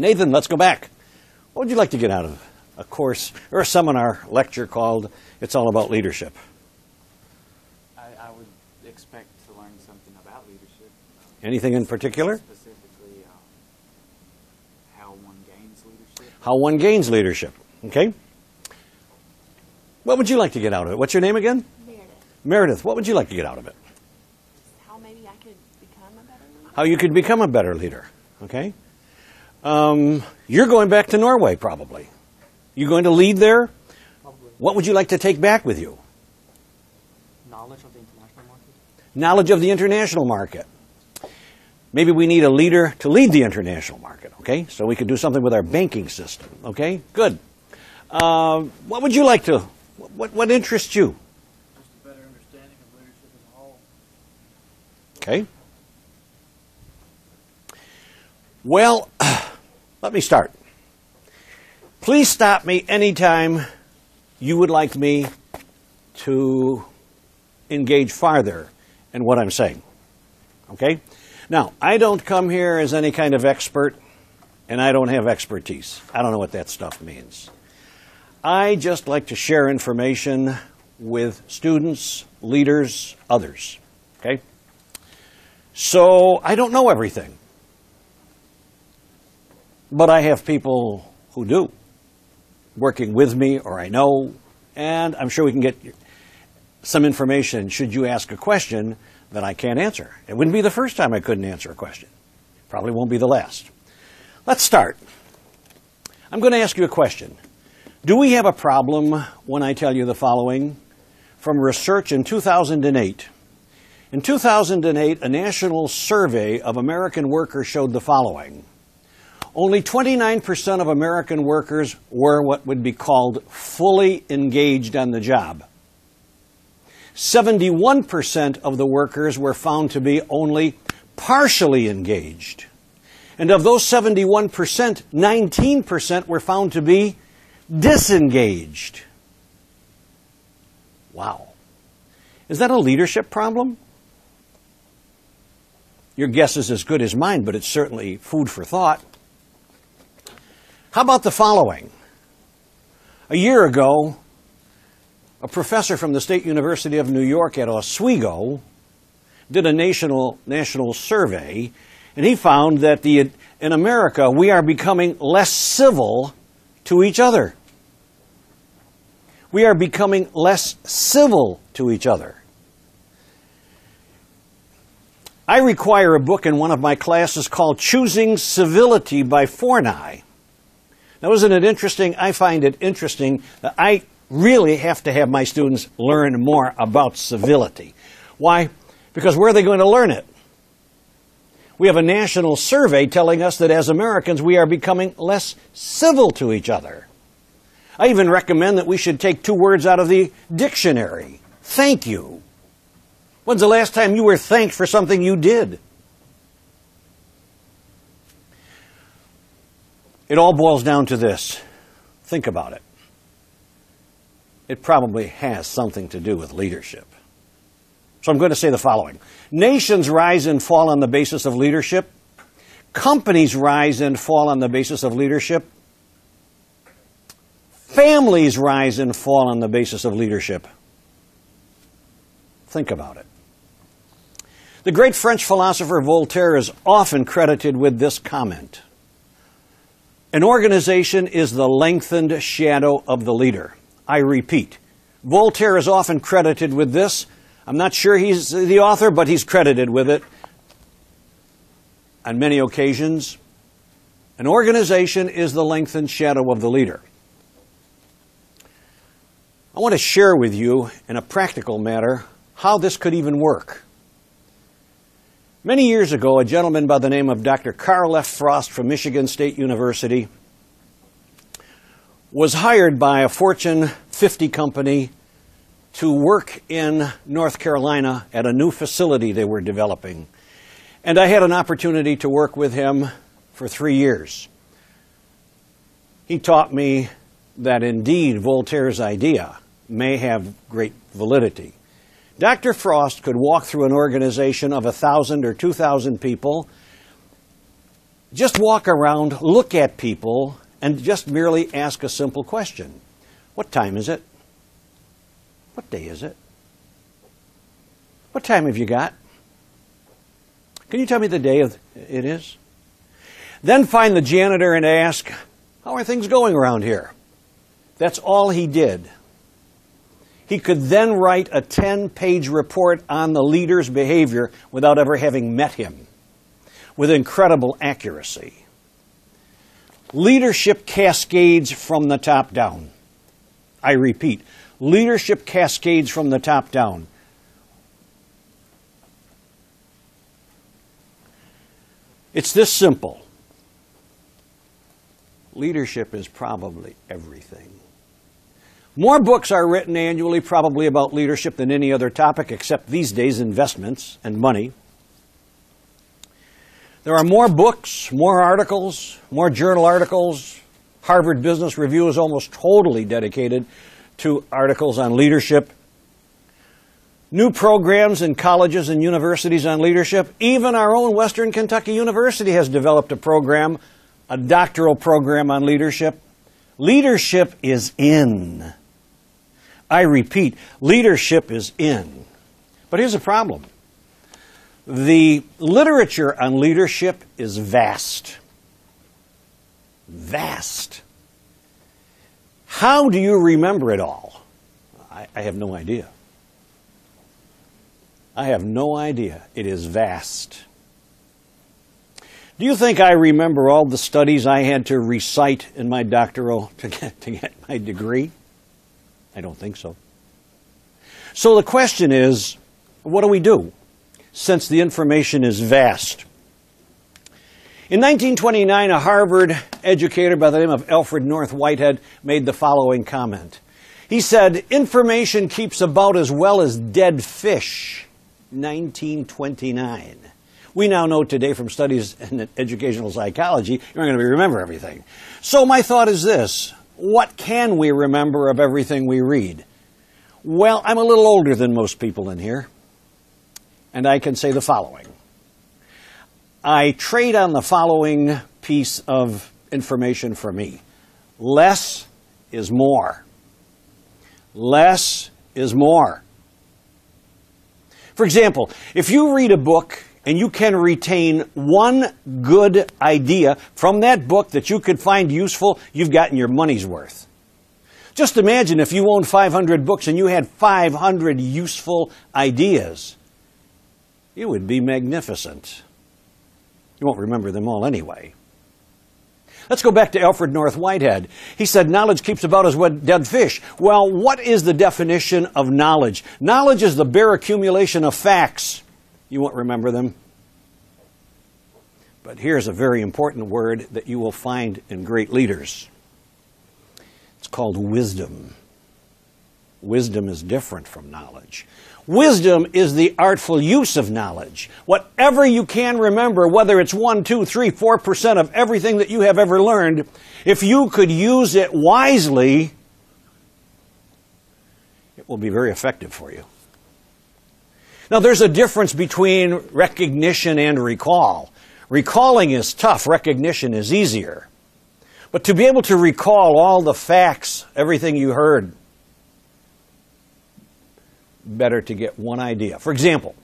Nathan, let's go back. What would you like to get out of a course or a seminar lecture called It's All About Leadership? I, I would expect to learn something about leadership. Anything in particular? Specifically, uh, how one gains leadership. How one gains leadership. Okay? What would you like to get out of it? What's your name again? Meredith, Meredith, what would you like to get out of it? how maybe I could become a better leader? How you could become a better leader. Okay? Um, you're going back to Norway, probably. You're going to lead there? Probably What would you like to take back with you? knowledge of the international market. Knowledge of the international market. Maybe we need a leader to lead the international market, okay? So we could do something with our banking system, okay? Good. Uh, what would you like to, what, what interests you? Just a better understanding of leadership as a whole. Okay. Well, let me start. Please stop me anytime you would like me to engage farther in what I'm saying. Okay? Now, I don't come here as any kind of expert, and I don't have expertise. I don't know what that stuff means. I just like to share information with students, leaders, others. Okay? So I don't know everything. But I have people who do working with me or I know, and I'm sure we can get some information should you ask a question that I can't answer. It wouldn't be the first time I couldn't answer a question. Probably won't be the last. Let's start. I'm going to ask you a question. Do we have a problem when I tell you the following? From research in 2008. In 2008, a national survey of American workers showed the following. Only 29% of American workers were what would be called fully engaged on the job. 71% of the workers were found to be only partially engaged. And of those 71%, 19% were found to be disengaged. Wow. Is that a leadership problem? Your guess is as good as mine, but it's certainly food for thought. How about the following? A year ago, a professor from the State University of New York at Oswego did a national, national survey, and he found that the, in America we are becoming less civil to each other. We are becoming less civil to each other. I require a book in one of my classes called Choosing Civility by Forni. Now, isn't it interesting? I find it interesting that I really have to have my students learn more about civility. Why? Because where are they going to learn it? We have a national survey telling us that as Americans we are becoming less civil to each other. I even recommend that we should take two words out of the dictionary thank you. When's the last time you were thanked for something you did? It all boils down to this. Think about it. It probably has something to do with leadership. So I'm going to say the following Nations rise and fall on the basis of leadership, companies rise and fall on the basis of leadership, families rise and fall on the basis of leadership. Think about it. The great French philosopher Voltaire is often credited with this comment. An organization is the lengthened shadow of the leader. I repeat, Voltaire is often credited with this. I'm not sure he's the author, but he's credited with it on many occasions. An organization is the lengthened shadow of the leader. I want to share with you, in a practical matter, how this could even work. Many years ago, a gentleman by the name of Dr. Carl F. Frost from Michigan State University was hired by a Fortune 50 company to work in North Carolina at a new facility they were developing. And I had an opportunity to work with him for three years. He taught me that indeed Voltaire's idea may have great validity. Dr. Frost could walk through an organization of a thousand or two thousand people just walk around, look at people, and just merely ask a simple question What time is it? What day is it? What time have you got? Can you tell me the day of it is? Then find the janitor and ask, How are things going around here? That's all he did. He could then write a 10 page report on the leader's behavior without ever having met him with incredible accuracy. Leadership cascades from the top down. I repeat, leadership cascades from the top down. It's this simple. Leadership is probably everything. More books are written annually, probably about leadership, than any other topic, except these days investments and money. There are more books, more articles, more journal articles. Harvard Business Review is almost totally dedicated to articles on leadership. New programs in colleges and universities on leadership. Even our own Western Kentucky University has developed a program, a doctoral program on leadership. Leadership is in. I repeat, leadership is in. But here's a problem the literature on leadership is vast. Vast. How do you remember it all? I, I, have no idea. I have no idea. It is vast. Do you think I remember all the studies I had to recite in my doctoral to get, to get my degree? I don't think so. So the question is what do we do? since the information is vast. In 1929, a Harvard educator by the name of Alfred North Whitehead made the following comment. He said, Information keeps about as well as dead fish. 1929. We now know today from studies in educational psychology, you're not going to remember everything. So my thought is this what can we remember of everything we read? Well, I'm a little older than most people in here and I can say the following. I trade on the following piece of information for me. Less is more. Less is more. For example, if you read a book and you can retain one good idea from that book that you could find useful, you've gotten your money's worth. Just imagine if you owned 500 books and you had 500 useful ideas. It would be magnificent. You won't remember them all anyway. Let's go back to Alfred North Whitehead. He said, Knowledge keeps about as dead fish. Well, what is the definition of knowledge? Knowledge is the bare accumulation of facts. You won't remember them. But here's a very important word that you will find in great leaders it's called wisdom. Wisdom is different from knowledge. Wisdom is the artful use of knowledge. Whatever you can remember, whether it's one, two, three, four percent of everything that you have ever learned, if you could use it wisely, it will be very effective for you. Now, there's a difference between recognition and recall. Recalling is tough, recognition is easier. But to be able to recall all the facts, everything you heard, better to get one idea. For example,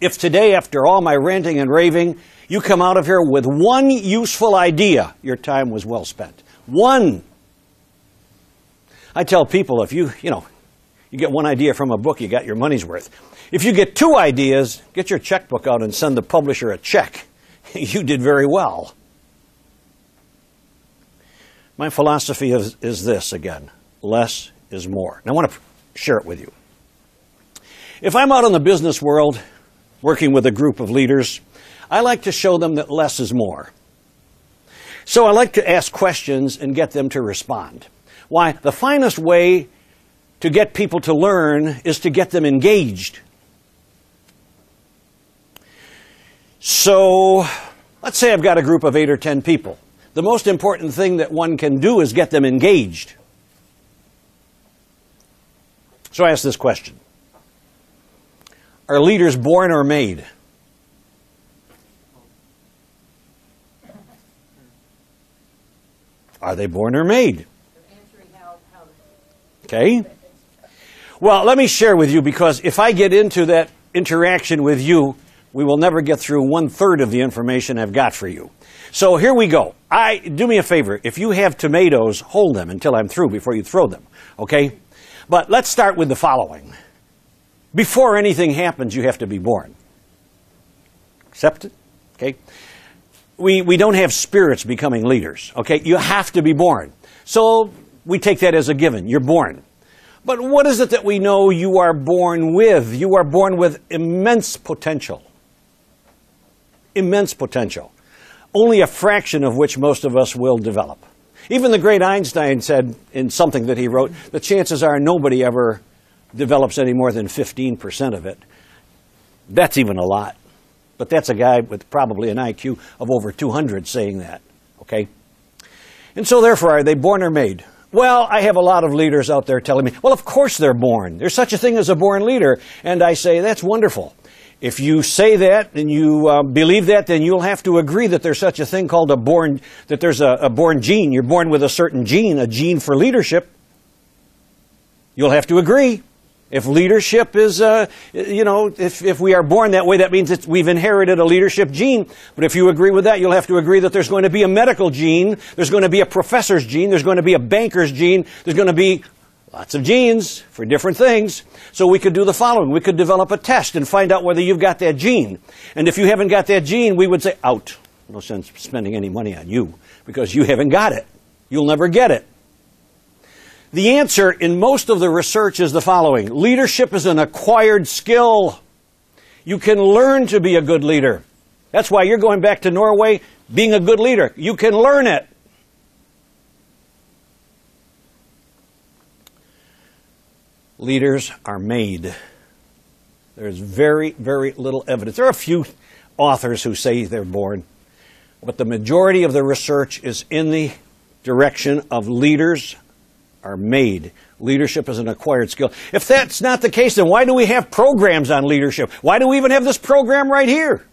if today, after all my ranting and raving, you come out of here with one useful idea, your time was well spent. One. I tell people if you, you know, you get one idea from a book, you got your money's worth. If you get two ideas, get your checkbook out and send the publisher a check. you did very well. My philosophy is, is this again less is more. And I want to share it with you. If I'm out in the business world working with a group of leaders, I like to show them that less is more. So I like to ask questions and get them to respond. Why? The finest way to get people to learn is to get them engaged. So let's say I've got a group of eight or ten people. The most important thing that one can do is get them engaged. So I ask this question are leaders born or made? Are they born or made? Okay? Well, let me share with you because if I get into that interaction with you, we will never get through one third of the information I've got for you. So here we go. I do me a favor. If you have tomatoes, hold them until I'm through before you throw them. Okay? But let's start with the following. Before anything happens, you have to be born. Accept it? Okay? We, we don't have spirits becoming leaders. Okay? You have to be born. So we take that as a given. You're born. But what is it that we know you are born with? You are born with immense potential. Immense potential. Only a fraction of which most of us will develop. Even the great Einstein said in something that he wrote, the chances are nobody ever develops any more than 15% of it. That's even a lot. But that's a guy with probably an IQ of over 200 saying that. Okay? And so, therefore, are they born or made? Well, I have a lot of leaders out there telling me, well, of course they're born. There's such a thing as a born leader. And I say, that's wonderful. If you say that and you uh, believe that, then you'll have to agree that there's such a thing called a born, that there's a, a born gene. You're born with a certain gene, a gene for leadership. You'll have to agree. If leadership is, uh, you know, if, if we are born that way, that means that we've inherited a leadership gene. But if you agree with that, you'll have to agree that there's going to be a medical gene, there's going to be a professor's gene, there's going to be a banker's gene, there's going to be lots of genes for different things. So we could do the following. We could develop a test and find out whether you've got that gene. And if you haven't got that gene, we would say, out. No sense spending any money on you because you haven't got it. You'll never get it. The answer in most of the research is the following leadership is an acquired skill. You can learn to be a good leader. That's why you're going back to Norway being a good leader. You can learn it. Leaders are made. There's very, very little evidence. There are a few authors who say they're born, but the majority of the research is in the direction of leaders are made. Leadership is an acquired skill. If that's not the case, then why do we have programs on leadership? Why do we even have this program right here?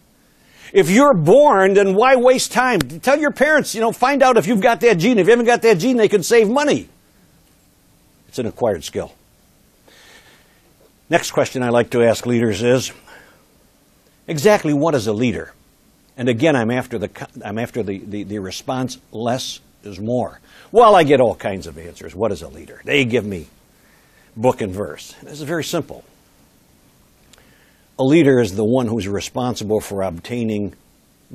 If you're born, then why waste time? Tell your parents, you know, find out if you've got that gene. If you haven't got that gene, they can save money. It's an acquired skill. Next question I like to ask leaders is exactly what is a leader? And again, I'm after the, I'm after the, the, the response less is more. Well, I get all kinds of answers. What is a leader? They give me book and verse. This is very simple. A leader is the one who's responsible for obtaining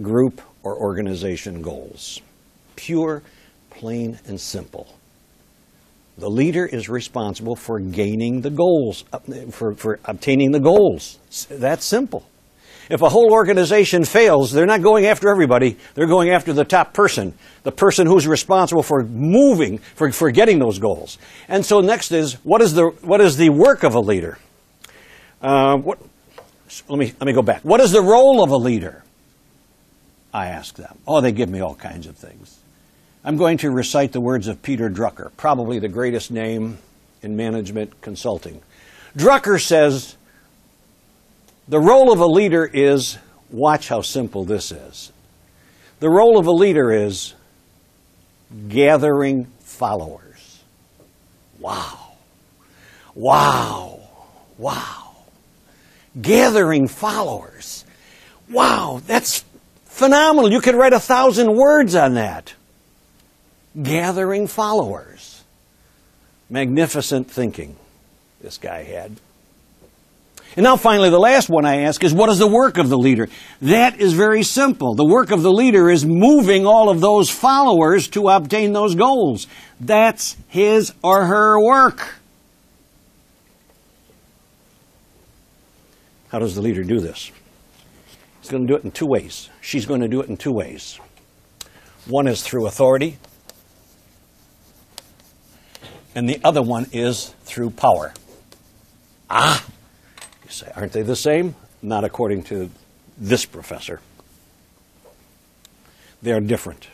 group or organization goals. Pure, plain, and simple. The leader is responsible for gaining the goals, uh, for, for obtaining the goals. That's simple. If a whole organization fails, they're not going after everybody. They're going after the top person, the person who's responsible for moving, for, for getting those goals. And so next is, what is the, what is the work of a leader? Uh, what, let, me, let me go back. What is the role of a leader? I ask them. Oh, they give me all kinds of things. I'm going to recite the words of Peter Drucker, probably the greatest name in management consulting. Drucker says, the role of a leader is watch how simple this is. The role of a leader is gathering followers. Wow. Wow. Wow. Gathering followers. Wow, that's phenomenal. You could write a thousand words on that. Gathering followers. Magnificent thinking this guy had. And now finally, the last one I ask is what is the work of the leader? That is very simple. The work of the leader is moving all of those followers to obtain those goals. That's his or her work. How does the leader do this? He's going to do it in two ways. She's going to do it in two ways. One is through authority, and the other one is through power. Ah! You say, aren't they the same? Not according to this professor. They are different.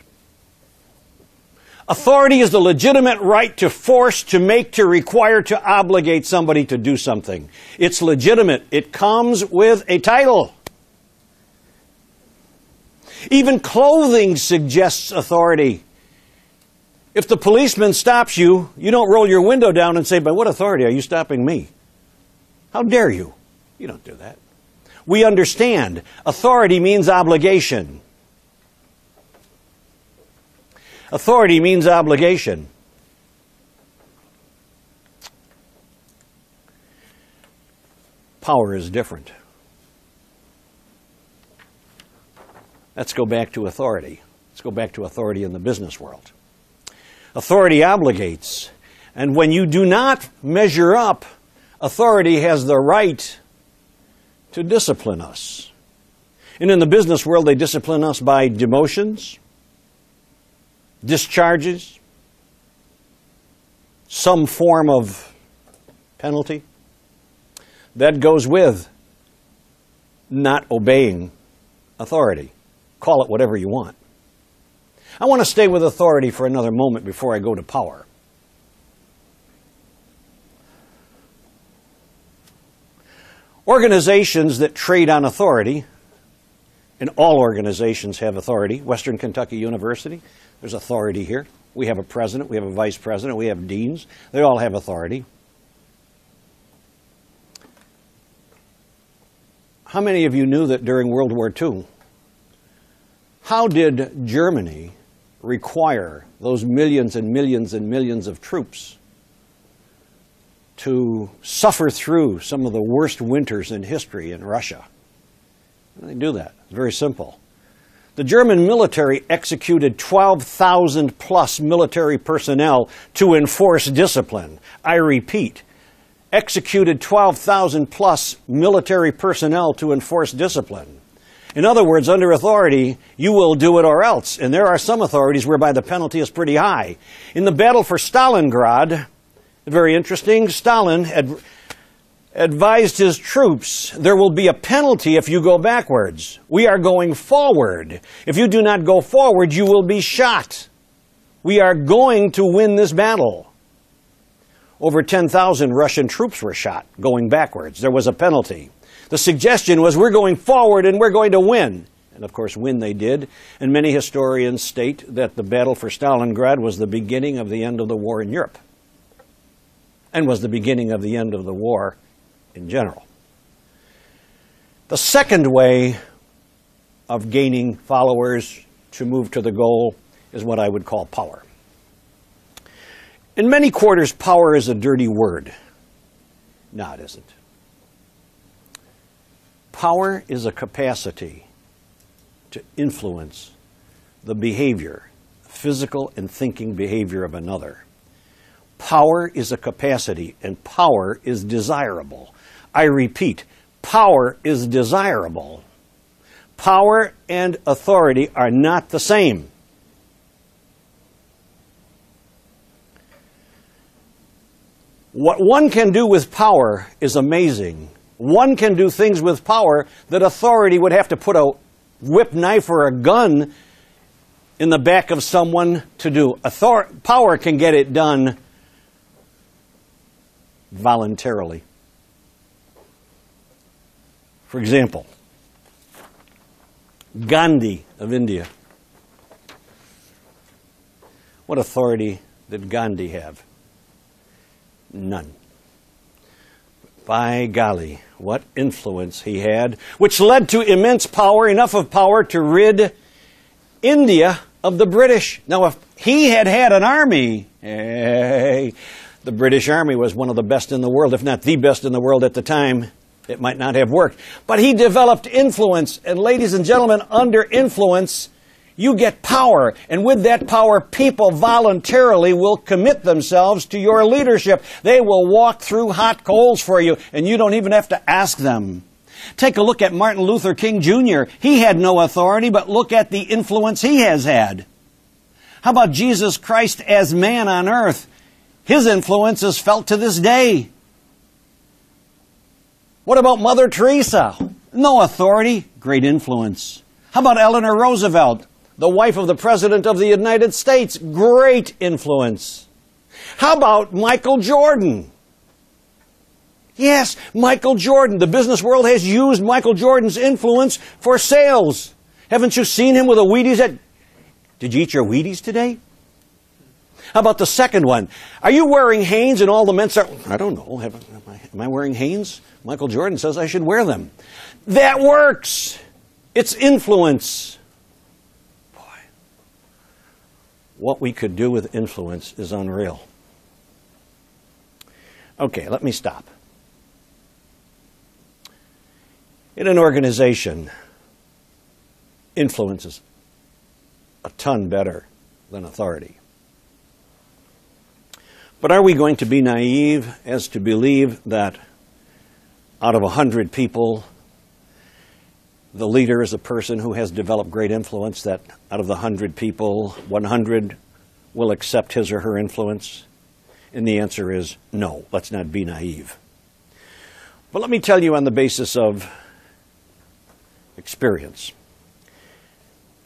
Authority is the legitimate right to force, to make, to require, to obligate somebody to do something. It's legitimate. It comes with a title. Even clothing suggests authority. If the policeman stops you, you don't roll your window down and say, By what authority are you stopping me? How dare you? You don't do that. We understand authority means obligation. Authority means obligation. Power is different. Let's go back to authority. Let's go back to authority in the business world. Authority obligates. And when you do not measure up, authority has the right to discipline us. And in the business world, they discipline us by demotions, discharges, some form of penalty. That goes with not obeying authority. Call it whatever you want. I want to stay with authority for another moment before I go to power. Organizations that trade on authority, and all organizations have authority. Western Kentucky University, there's authority here. We have a president, we have a vice president, we have deans. They all have authority. How many of you knew that during World War II, how did Germany require those millions and millions and millions of troops to suffer through some of the worst winters in history in Russia? They do that? It's very simple. The German military executed 12,000 plus military personnel to enforce discipline. I repeat, executed 12,000 plus military personnel to enforce discipline. In other words, under authority, you will do it or else. And there are some authorities whereby the penalty is pretty high. In the battle for Stalingrad, very interesting, Stalin had advised his troops there will be a penalty if you go backwards. We are going forward. If you do not go forward, you will be shot. We are going to win this battle. Over 10,000 Russian troops were shot going backwards. There was a penalty. The suggestion was we're going forward and we're going to win. And of course, win they did. And many historians state that the battle for Stalingrad was the beginning of the end of the war in Europe and was the beginning of the end of the war in general. The second way of gaining followers to move to the goal is what I would call power. In many quarters, power is a dirty word. No, it isn't. Power is a capacity to influence the behavior, physical and thinking behavior of another. Power is a capacity, and power is desirable. I repeat, power is desirable. Power and authority are not the same. What one can do with power is amazing. One can do things with power that authority would have to put a whip knife or a gun in the back of someone to do. Author- power can get it done voluntarily. For example, Gandhi of India. What authority did Gandhi have? None. By golly, what influence he had, which led to immense power, enough of power to rid India of the British. Now, if he had had an army, hey, the British Army was one of the best in the world, if not the best in the world at the time. It might not have worked. But he developed influence, and ladies and gentlemen, under influence, you get power. And with that power, people voluntarily will commit themselves to your leadership. They will walk through hot coals for you, and you don't even have to ask them. Take a look at Martin Luther King Jr. He had no authority, but look at the influence he has had. How about Jesus Christ as man on earth? His influence is felt to this day. What about Mother Teresa? No authority, great influence. How about Eleanor Roosevelt, the wife of the President of the United States? Great influence. How about Michael Jordan? Yes, Michael Jordan. The business world has used Michael Jordan's influence for sales. Haven't you seen him with a Wheaties at. Did you eat your Wheaties today? How about the second one? Are you wearing Hanes and all the men are, I don't know. Have, am, I, am I wearing Hanes? Michael Jordan says I should wear them. That works. It's influence. Boy, what we could do with influence is unreal. Okay, let me stop. In an organization, influence is a ton better than authority. But are we going to be naive as to believe that out of a hundred people, the leader is a person who has developed great influence, that out of the hundred people, 100 will accept his or her influence? And the answer is no, let's not be naive. But let me tell you on the basis of experience.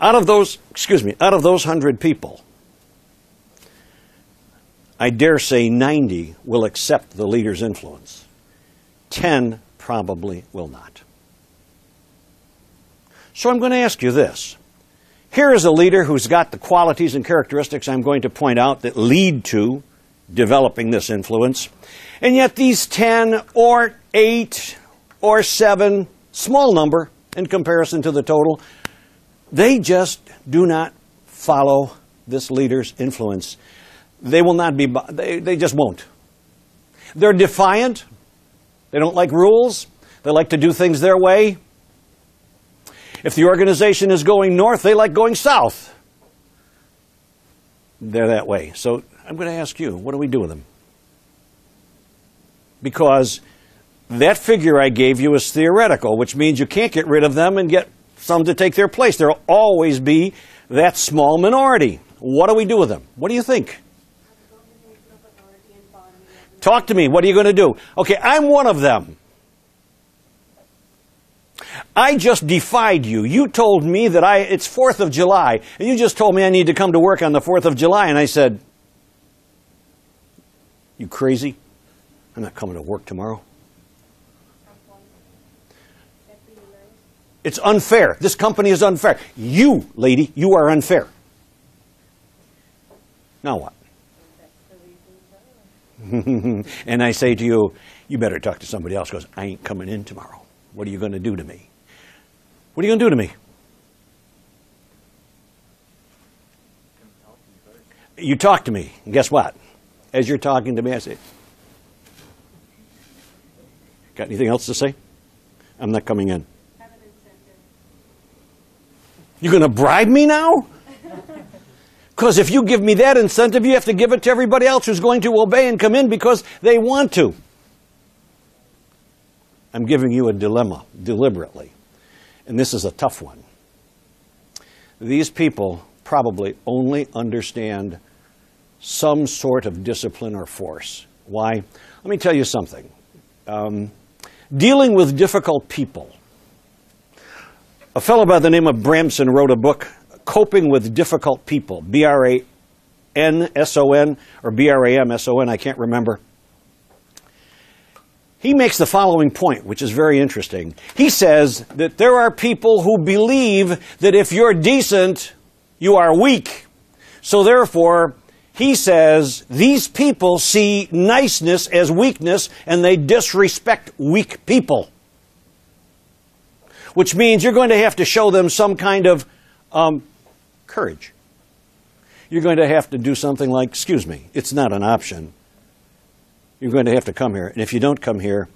Out of those, excuse me, out of those 100 people, I dare say 90 will accept the leader's influence. 10 probably will not. So I'm going to ask you this. Here is a leader who's got the qualities and characteristics I'm going to point out that lead to developing this influence. And yet these 10 or 8 or 7, small number in comparison to the total, they just do not follow this leader's influence. They will not be, they, they just won't. They're defiant. They don't like rules. They like to do things their way. If the organization is going north, they like going south. They're that way. So I'm going to ask you, what do we do with them? Because that figure I gave you is theoretical, which means you can't get rid of them and get some to take their place. There will always be that small minority. What do we do with them? What do you think? Talk to me. What are you going to do? Okay, I'm one of them. I just defied you. You told me that I it's 4th of July, and you just told me I need to come to work on the 4th of July, and I said, "You crazy? I'm not coming to work tomorrow." It's unfair. This company is unfair. You, lady, you are unfair. Now what? and I say to you, you better talk to somebody else because I ain't coming in tomorrow. What are you going to do to me? What are you going to do to me? You talk to me, and guess what? As you're talking to me, I say, Got anything else to say? I'm not coming in. You're going to bribe me now? Because if you give me that incentive, you have to give it to everybody else who's going to obey and come in because they want to. I'm giving you a dilemma deliberately. And this is a tough one. These people probably only understand some sort of discipline or force. Why? Let me tell you something. Um, dealing with difficult people a fellow by the name of Bramson wrote a book, Coping with Difficult People, B R A N S O N or B R A M S O N, I can't remember. He makes the following point, which is very interesting. He says that there are people who believe that if you're decent, you are weak. So therefore, he says these people see niceness as weakness and they disrespect weak people which means you're going to have to show them some kind of um, courage. You're going to have to do something like, excuse me, it's not an option. You're going to have to come here. And if you don't come here,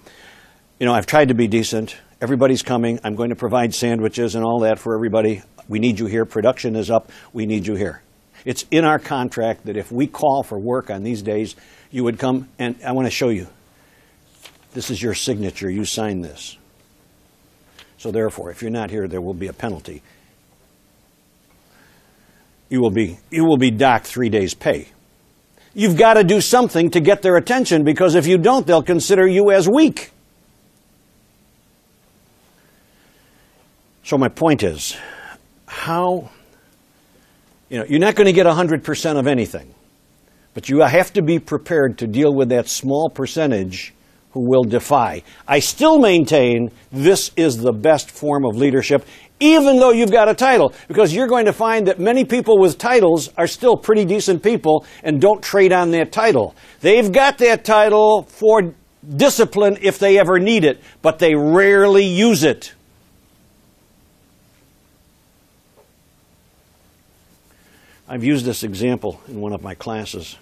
you know, I've tried to be decent. Everybody's coming. I'm going to provide sandwiches and all that for everybody. We need you here. Production is up. We need you here. It's in our contract that if we call for work on these days, you would come. And I want to show you. This is your signature. You sign this. So therefore, if you're not here, there will be a penalty. You will be, you will be docked three days' pay. You've got to do something to get their attention because if you don't, they'll consider you as weak. So my point is, how, you know, you're not going to get 100% of anything, but you have to be prepared to deal with that small percentage who will defy. I still maintain this is the best form of leadership, even though you've got a title, because you're going to find that many people with titles are still pretty decent people and don't trade on that title. They've got that title for discipline if they ever need it, but they rarely use it. I've used this example in one of my classes.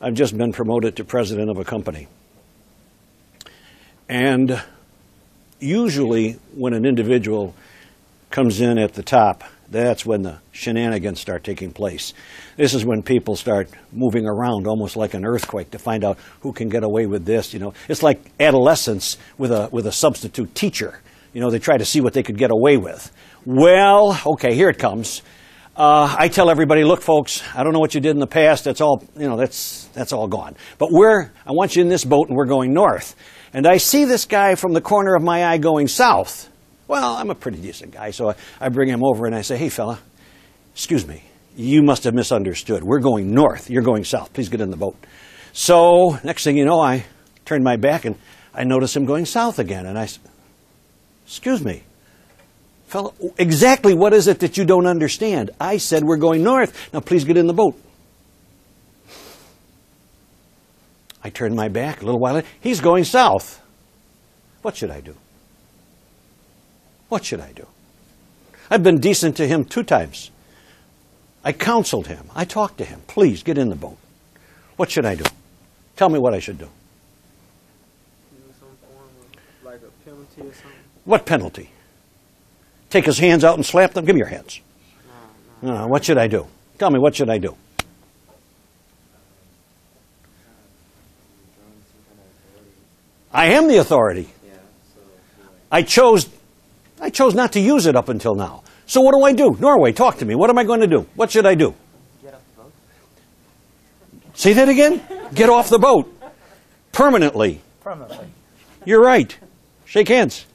I've just been promoted to president of a company. And usually, when an individual comes in at the top, that's when the shenanigans start taking place. This is when people start moving around almost like an earthquake to find out who can get away with this. You know, it's like adolescence with a with a substitute teacher. You know, they try to see what they could get away with. Well, okay, here it comes. Uh, I tell everybody, look, folks, I don't know what you did in the past. That's all, you know, that's that's all gone. But we're, I want you in this boat, and we're going north. And I see this guy from the corner of my eye going south. Well, I'm a pretty decent guy, so I, I bring him over and I say, hey, fella, excuse me, you must have misunderstood. We're going north. You're going south. Please get in the boat. So next thing you know, I turn my back and I notice him going south again. And I said, excuse me, fella, exactly what is it that you don't understand? I said we're going north. Now please get in the boat. I turned my back a little while later. He's going south. What should I do? What should I do? I've been decent to him two times. I counseled him. I talked to him. Please get in the boat. What should I do? Tell me what I should do. Use some form of, like penalty. What penalty? Take his hands out and slap them? Give me your hands. No, no. No, what should I do? Tell me, what should I do? I am the authority. I chose I chose not to use it up until now. So what do I do? Norway, talk to me. What am I going to do? What should I do? Get off the boat. Say that again? Get off the boat. Permanently. Permanently. You're right. Shake hands.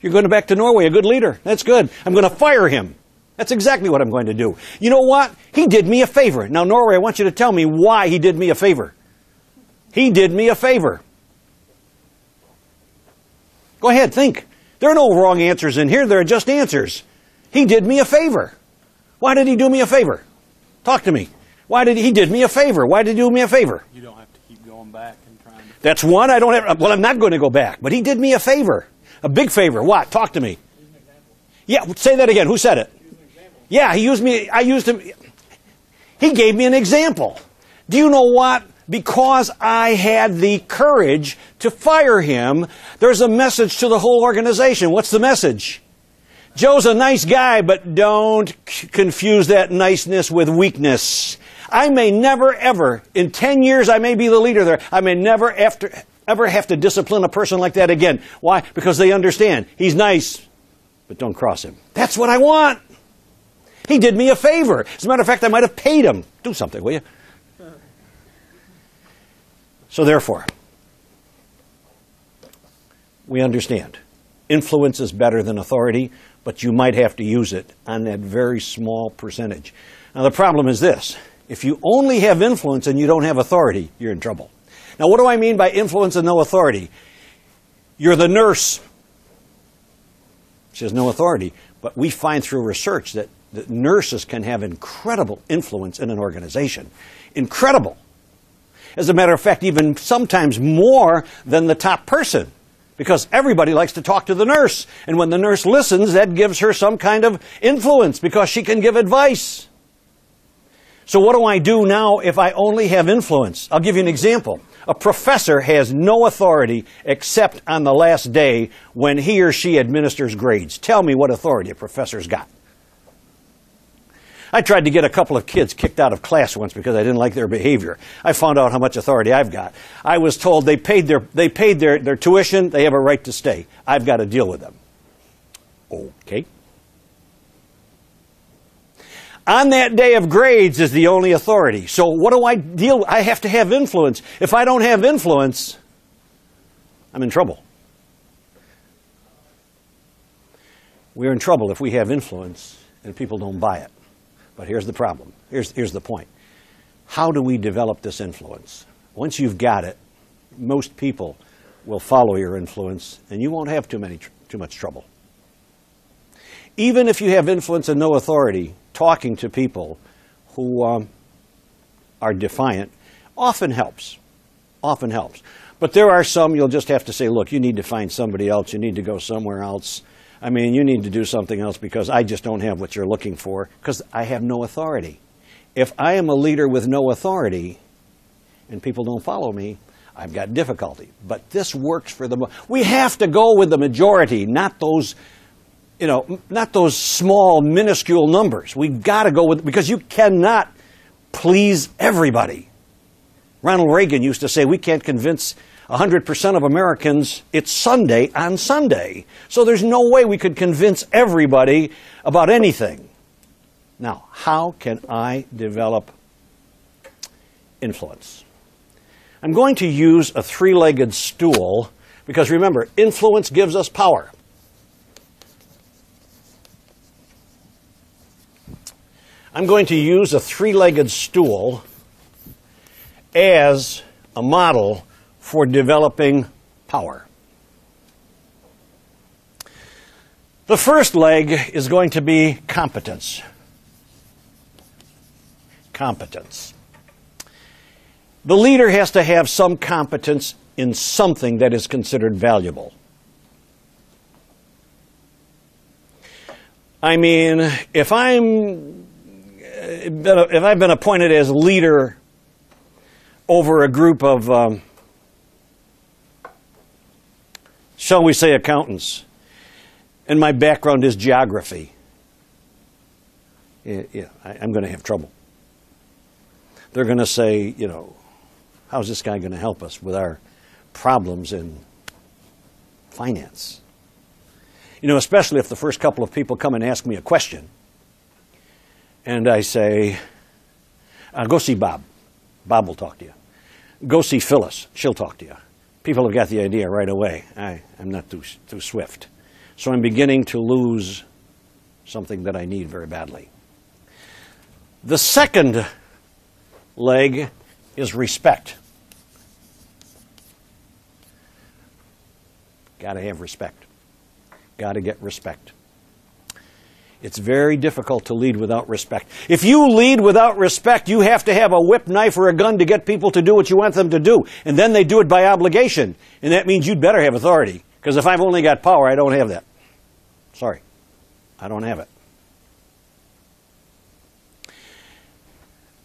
You're going back to Norway, a good leader. That's good. I'm going to fire him. That's exactly what I'm going to do. You know what? He did me a favor. Now, Norway, I want you to tell me why he did me a favor. He did me a favor. Go ahead, think. There are no wrong answers in here. There are just answers. He did me a favor. Why did he do me a favor? Talk to me. Why did he, he did me a favor? Why did he do me a favor? You don't have to keep going back and trying to. That's one. I don't have. Well, I'm not going to go back. But he did me a favor, a big favor. What? Talk to me. Yeah, say that again. Who said it? Yeah, he used me. I used him. He gave me an example. Do you know what? Because I had the courage to fire him, there's a message to the whole organization. What's the message? Joe's a nice guy, but don't confuse that niceness with weakness. I may never ever, in 10 years, I may be the leader there. I may never after, ever have to discipline a person like that again. Why? Because they understand. He's nice, but don't cross him. That's what I want. He did me a favor. As a matter of fact, I might have paid him. Do something, will you? So, therefore, we understand influence is better than authority, but you might have to use it on that very small percentage. Now, the problem is this if you only have influence and you don't have authority, you're in trouble. Now, what do I mean by influence and no authority? You're the nurse. She has no authority, but we find through research that, that nurses can have incredible influence in an organization. Incredible. As a matter of fact, even sometimes more than the top person. Because everybody likes to talk to the nurse. And when the nurse listens, that gives her some kind of influence because she can give advice. So, what do I do now if I only have influence? I'll give you an example. A professor has no authority except on the last day when he or she administers grades. Tell me what authority a professor's got. I tried to get a couple of kids kicked out of class once because I didn't like their behavior. I found out how much authority I've got. I was told they paid their, they paid their, their tuition, they have a right to stay. I've got to deal with them. Okay. On that day of grades is the only authority. So what do I deal with? I have to have influence. If I don't have influence, I'm in trouble. We're in trouble if we have influence and people don't buy it. But here's the problem. Here's, here's the point. How do we develop this influence? Once you've got it, most people will follow your influence, and you won't have too many too much trouble. Even if you have influence and no authority, talking to people who um, are defiant often helps. Often helps. But there are some you'll just have to say, look, you need to find somebody else. You need to go somewhere else. I mean, you need to do something else because I just don't have what you're looking for because I have no authority. If I am a leader with no authority and people don't follow me, I've got difficulty. But this works for the. We have to go with the majority, not those, you know, not those small, minuscule numbers. We've got to go with because you cannot please everybody. Ronald Reagan used to say, we can't convince 100% of Americans it's Sunday on Sunday. So there's no way we could convince everybody about anything. Now, how can I develop influence? I'm going to use a three legged stool because remember, influence gives us power. I'm going to use a three legged stool as a model for developing power. The first leg is going to be competence. Competence. The leader has to have some competence in something that is considered valuable. I mean, if I'm if I've been appointed as leader over a group of, um, shall we say, accountants, and my background is geography, yeah, I, I'm going to have trouble. They're going to say, you know, how's this guy going to help us with our problems in finance? You know, especially if the first couple of people come and ask me a question, and I say, uh, go see Bob. Bob will talk to you. Go see Phyllis. She'll talk to you. People have got the idea right away. I, I'm not too, too swift. So I'm beginning to lose something that I need very badly. The second leg is respect. Got to have respect. Got to get respect. It's very difficult to lead without respect. If you lead without respect, you have to have a whip knife or a gun to get people to do what you want them to do. And then they do it by obligation. And that means you'd better have authority. Because if I've only got power, I don't have that. Sorry. I don't have it.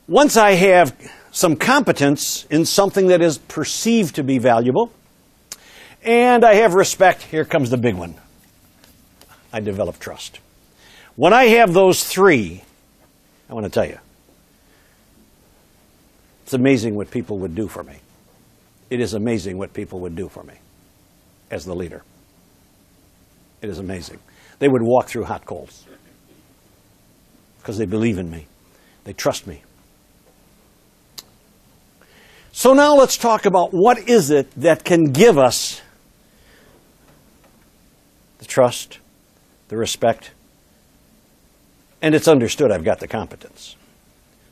Once I have some competence in something that is perceived to be valuable, and I have respect, here comes the big one. I develop trust. When I have those three, I want to tell you, it's amazing what people would do for me. It is amazing what people would do for me as the leader. It is amazing. They would walk through hot coals because they believe in me, they trust me. So now let's talk about what is it that can give us the trust, the respect, and it's understood I've got the competence.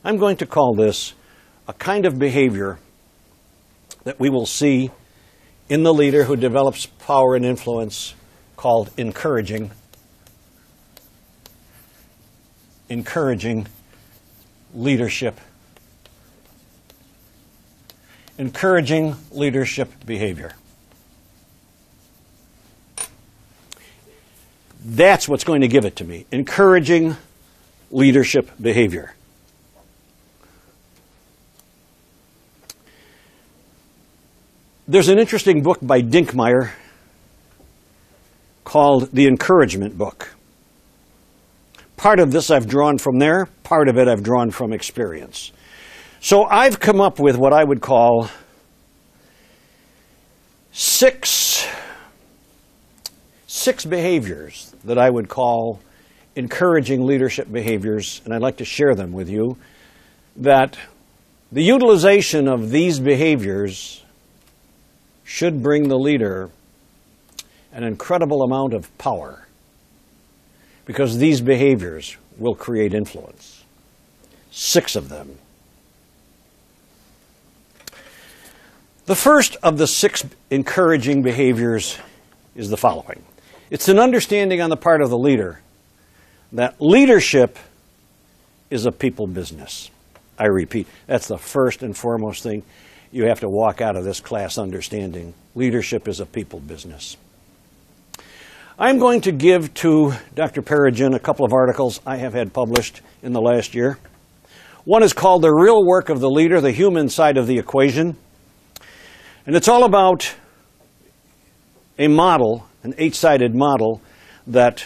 I'm going to call this a kind of behavior that we will see in the leader who develops power and influence called encouraging. Encouraging leadership. Encouraging leadership behavior. That's what's going to give it to me. Encouraging leadership behavior. There's an interesting book by Dinkmeyer called The Encouragement Book. Part of this I've drawn from there, part of it I've drawn from experience. So I've come up with what I would call six, six behaviors that I would call encouraging leadership behaviors, and I'd like to share them with you. That the utilization of these behaviors should bring the leader an incredible amount of power because these behaviors will create influence. Six of them. The first of the six encouraging behaviors is the following it's an understanding on the part of the leader that leadership is a people business. I repeat, that's the first and foremost thing you have to walk out of this class understanding. Leadership is a people business. I'm going to give to Dr. Perigin a couple of articles I have had published in the last year. One is called The Real Work of the Leader, the Human Side of the Equation. And it's all about a model, an eight sided model, that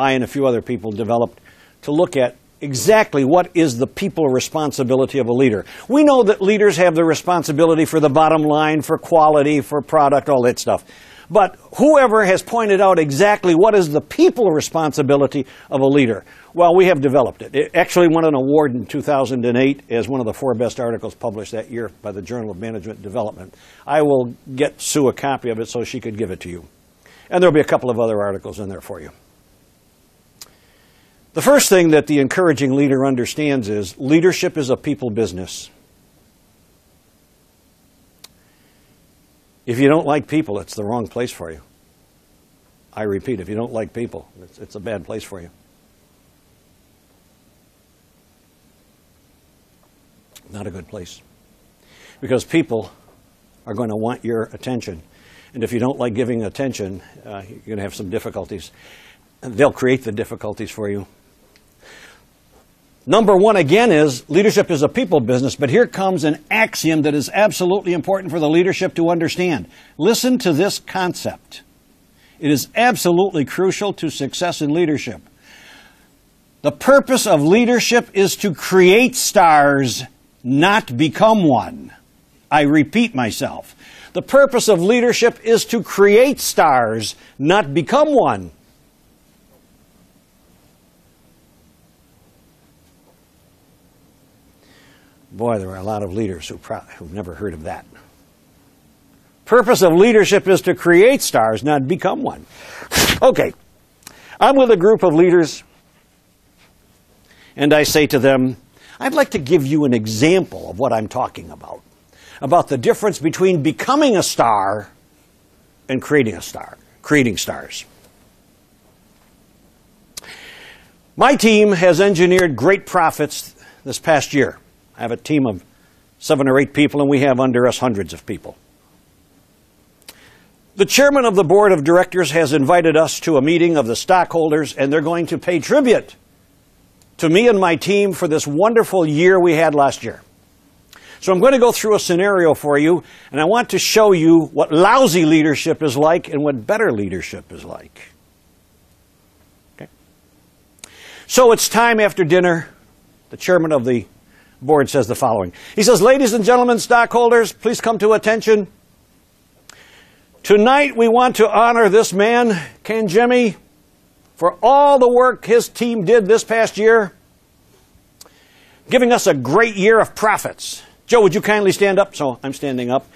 I and a few other people developed to look at exactly what is the people responsibility of a leader. We know that leaders have the responsibility for the bottom line, for quality, for product, all that stuff. But whoever has pointed out exactly what is the people responsibility of a leader, well, we have developed it. It actually won an award in 2008 as one of the four best articles published that year by the Journal of Management Development. I will get Sue a copy of it so she could give it to you. And there'll be a couple of other articles in there for you. The first thing that the encouraging leader understands is leadership is a people business. If you don't like people, it's the wrong place for you. I repeat, if you don't like people, it's, it's a bad place for you. Not a good place. Because people are going to want your attention. And if you don't like giving attention, uh, you're going to have some difficulties. They'll create the difficulties for you. Number one again is leadership is a people business, but here comes an axiom that is absolutely important for the leadership to understand. Listen to this concept. It is absolutely crucial to success in leadership. The purpose of leadership is to create stars, not become one. I repeat myself. The purpose of leadership is to create stars, not become one. Boy, there are a lot of leaders who who've never heard of that. Purpose of leadership is to create stars, not become one. Okay, I'm with a group of leaders, and I say to them, I'd like to give you an example of what I'm talking about. About the difference between becoming a star and creating a star, creating stars. My team has engineered great profits this past year. I have a team of seven or eight people, and we have under us hundreds of people. The chairman of the board of directors has invited us to a meeting of the stockholders, and they're going to pay tribute to me and my team for this wonderful year we had last year. So I'm going to go through a scenario for you, and I want to show you what lousy leadership is like and what better leadership is like. Okay? So it's time after dinner. The chairman of the board says the following. He says, Ladies and gentlemen, stockholders, please come to attention. Tonight we want to honor this man, Cangemi, for all the work his team did this past year, giving us a great year of profits. Joe, would you kindly stand up? So I'm standing up.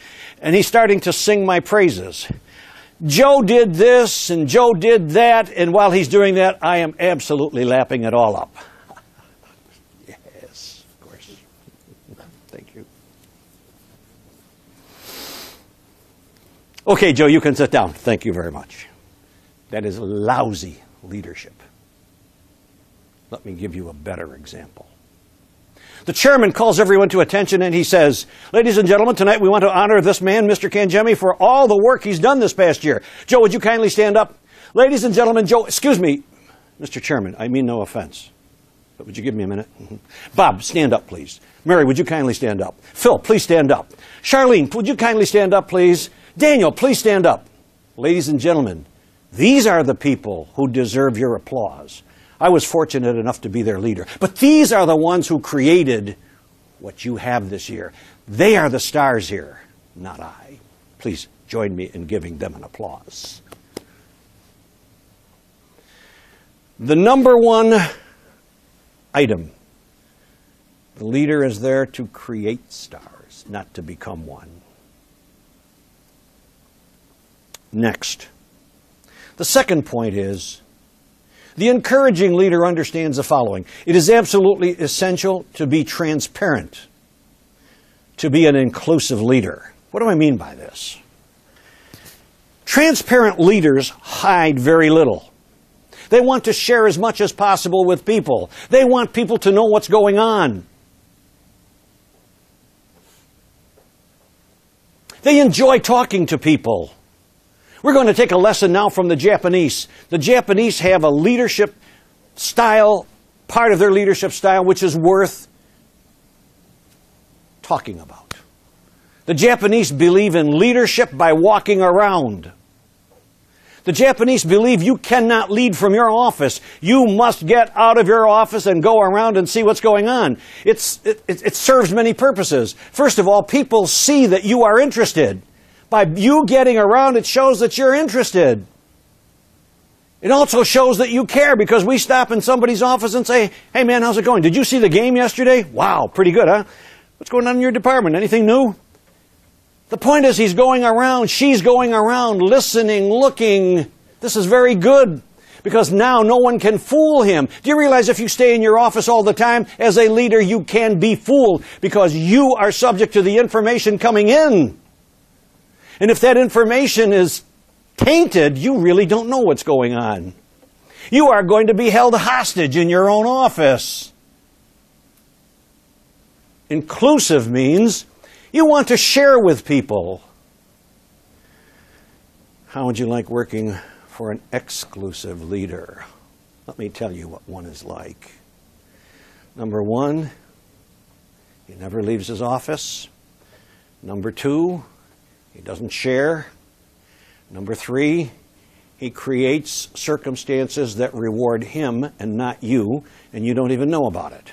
And he's starting to sing my praises. Joe did this and Joe did that, and while he's doing that, I am absolutely lapping it all up. Okay, Joe, you can sit down. Thank you very much. That is lousy leadership. Let me give you a better example. The chairman calls everyone to attention and he says, Ladies and gentlemen, tonight we want to honor this man, Mr. Cangemi, for all the work he's done this past year. Joe, would you kindly stand up? Ladies and gentlemen, Joe, excuse me, Mr. Chairman, I mean no offense. But would you give me a minute? Mm-hmm. Bob, stand up, please. Mary, would you kindly stand up? Phil, please stand up. Charlene, would you kindly stand up, please? Daniel, please stand up. Ladies and gentlemen, these are the people who deserve your applause. I was fortunate enough to be their leader. But these are the ones who created what you have this year. They are the stars here, not I. Please join me in giving them an applause. The number one item the leader is there to create stars, not to become one. Next. The second point is the encouraging leader understands the following it is absolutely essential to be transparent, to be an inclusive leader. What do I mean by this? Transparent leaders hide very little. They want to share as much as possible with people. They want people to know what's going on. They enjoy talking to people. We're going to take a lesson now from the Japanese. The Japanese have a leadership style, part of their leadership style, which is worth talking about. The Japanese believe in leadership by walking around. The Japanese believe you cannot lead from your office. You must get out of your office and go around and see what's going on. It's, it, it serves many purposes. First of all, people see that you are interested. By you getting around, it shows that you're interested. It also shows that you care because we stop in somebody's office and say, Hey man, how's it going? Did you see the game yesterday? Wow, pretty good, huh? What's going on in your department? Anything new? The point is, he's going around, she's going around, listening, looking. This is very good because now no one can fool him. Do you realize if you stay in your office all the time, as a leader, you can be fooled because you are subject to the information coming in. And if that information is tainted, you really don't know what's going on. You are going to be held hostage in your own office. Inclusive means you want to share with people. How would you like working for an exclusive leader? Let me tell you what one is like. Number one, he never leaves his office. Number two, he doesn't share. Number three, he creates circumstances that reward him and not you, and you don't even know about it.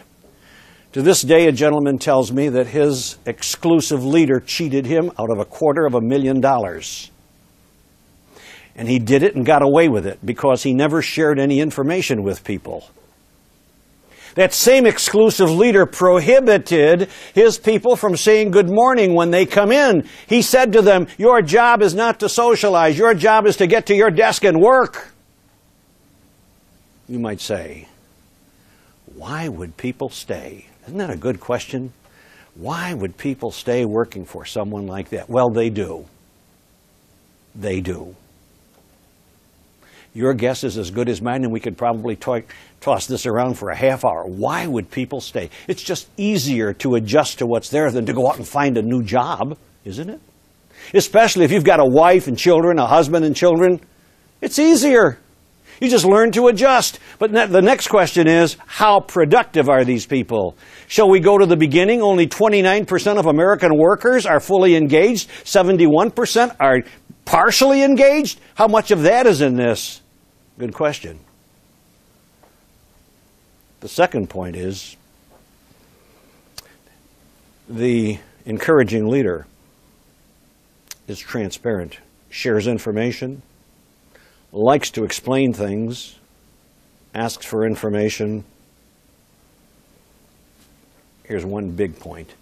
To this day, a gentleman tells me that his exclusive leader cheated him out of a quarter of a million dollars. And he did it and got away with it because he never shared any information with people. That same exclusive leader prohibited his people from saying good morning when they come in. He said to them, Your job is not to socialize, your job is to get to your desk and work. You might say, Why would people stay? Isn't that a good question? Why would people stay working for someone like that? Well, they do. They do. Your guess is as good as mine, and we could probably to- toss this around for a half hour. Why would people stay? It's just easier to adjust to what's there than to go out and find a new job, isn't it? Especially if you've got a wife and children, a husband and children. It's easier. You just learn to adjust. But ne- the next question is how productive are these people? Shall we go to the beginning? Only 29% of American workers are fully engaged, 71% are partially engaged. How much of that is in this? Good question. The second point is the encouraging leader is transparent, shares information, likes to explain things, asks for information. Here's one big point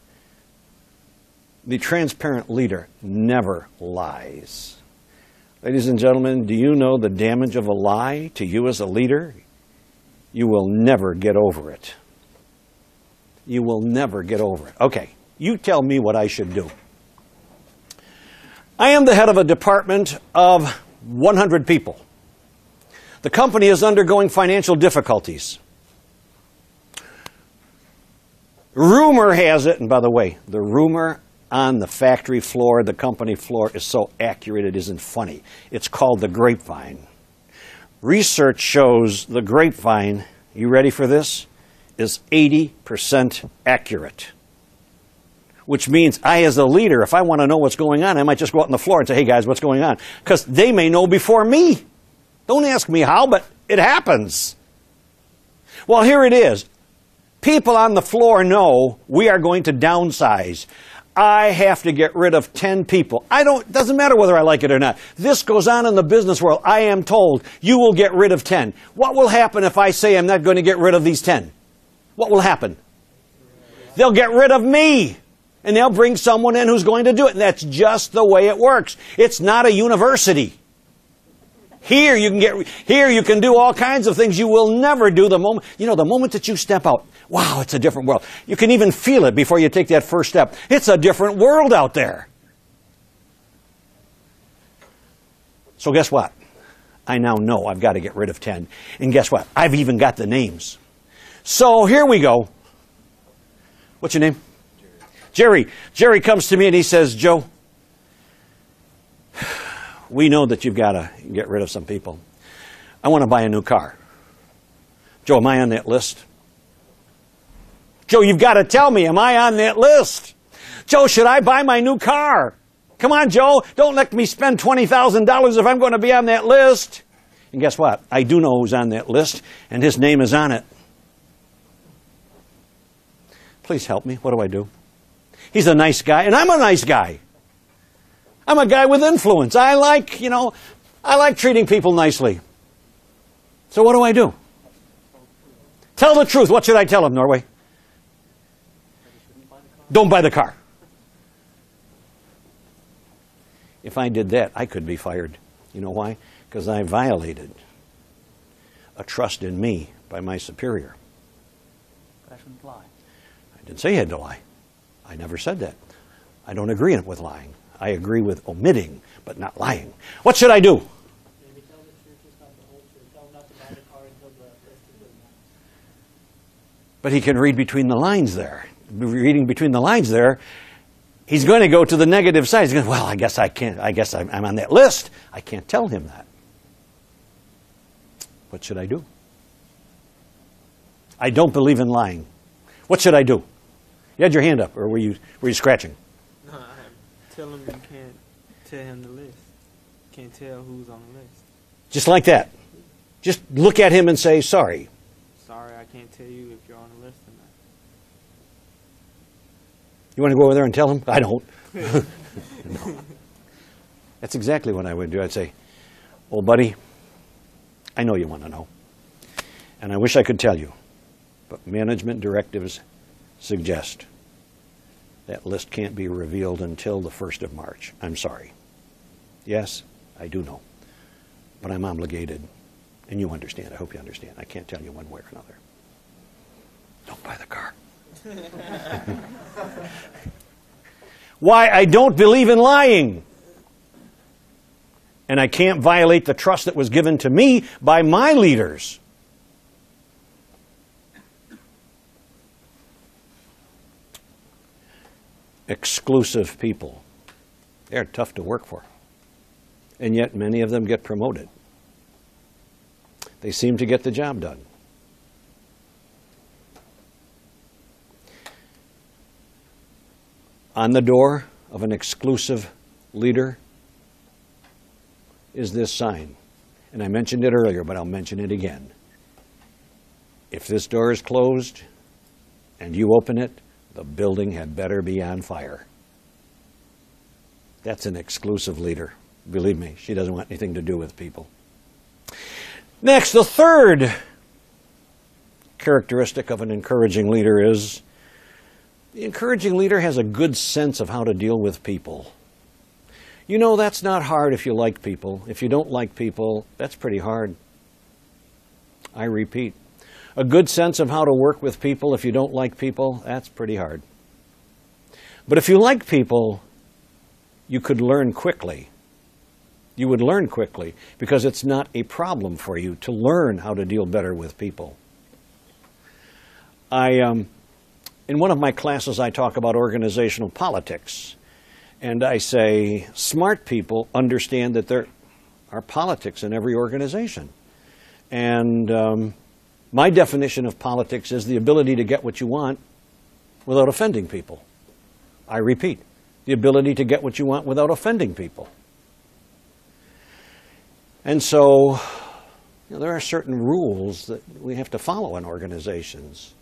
the transparent leader never lies. Ladies and gentlemen, do you know the damage of a lie to you as a leader? You will never get over it. You will never get over it. Okay, you tell me what I should do. I am the head of a department of 100 people. The company is undergoing financial difficulties. Rumor has it, and by the way, the rumor on the factory floor, the company floor, is so accurate it isn't funny. It's called the grapevine. Research shows the grapevine, you ready for this, is 80% accurate. Which means I, as a leader, if I want to know what's going on, I might just go out on the floor and say, hey guys, what's going on? Because they may know before me. Don't ask me how, but it happens. Well, here it is. People on the floor know we are going to downsize. I have to get rid of 10 people. I don't, doesn't matter whether I like it or not. This goes on in the business world. I am told you will get rid of 10. What will happen if I say I'm not going to get rid of these 10? What will happen? They'll get rid of me. And they'll bring someone in who's going to do it. And that's just the way it works. It's not a university. Here you can get here you can do all kinds of things you will never do the moment you know the moment that you step out. Wow, it's a different world. You can even feel it before you take that first step. It's a different world out there. So guess what? I now know I've got to get rid of 10. And guess what? I've even got the names. So here we go. What's your name? Jerry. Jerry, Jerry comes to me and he says, "Joe, we know that you've got to get rid of some people. I want to buy a new car. Joe, am I on that list? Joe, you've got to tell me, am I on that list? Joe, should I buy my new car? Come on, Joe, don't let me spend $20,000 if I'm going to be on that list. And guess what? I do know who's on that list, and his name is on it. Please help me. What do I do? He's a nice guy, and I'm a nice guy. I'm a guy with influence. I like, you know, I like treating people nicely. So what do I do? Tell the truth. What should I tell him, Norway? Don't buy the car. If I did that, I could be fired. You know why? Because I violated a trust in me by my superior. I shouldn't lie. I didn't say he had to lie. I never said that. I don't agree with lying. I agree with omitting, but not lying. What should I do? Maybe tell the truth, just not the whole truth. Tell them not to buy the car until the list is good enough. But he can read between the lines there. Reading between the lines there, he's going to go to the negative side. He's going, well, I guess I can't. I guess I'm, I'm on that list. I can't tell him that. What should I do? I don't believe in lying. What should I do? You had your hand up, or were you were you scratching? Tell him you can't tell him the list. Can't tell who's on the list. Just like that. Just look at him and say sorry. Sorry, I can't tell you if you're on the list or not. You want to go over there and tell him? I don't. No. That's exactly what I would do. I'd say, "Old buddy, I know you want to know, and I wish I could tell you, but management directives suggest that list can't be revealed until the 1st of March. I'm sorry. Yes, I do know, but I'm obligated, and you understand. I hope you understand. I can't tell you one way or another. Don't buy the car. Why? I don't believe in lying. And I can't violate the trust that was given to me by my leaders. Exclusive people. They're tough to work for. And yet, many of them get promoted. They seem to get the job done. On the door of an exclusive leader is this sign. And I mentioned it earlier, but I'll mention it again. If this door is closed and you open it, the building had better be on fire. That's an exclusive leader. Believe me, she doesn't want anything to do with people. Next, the third characteristic of an encouraging leader is the encouraging leader has a good sense of how to deal with people. You know, that's not hard if you like people. If you don't like people, that's pretty hard. I repeat. A good sense of how to work with people if you don't like people, that's pretty hard. But if you like people, you could learn quickly. You would learn quickly because it's not a problem for you to learn how to deal better with people. I, um, in one of my classes, I talk about organizational politics. And I say, smart people understand that there are politics in every organization. And um, my definition of politics is the ability to get what you want without offending people. I repeat, the ability to get what you want without offending people. And so you know, there are certain rules that we have to follow in organizations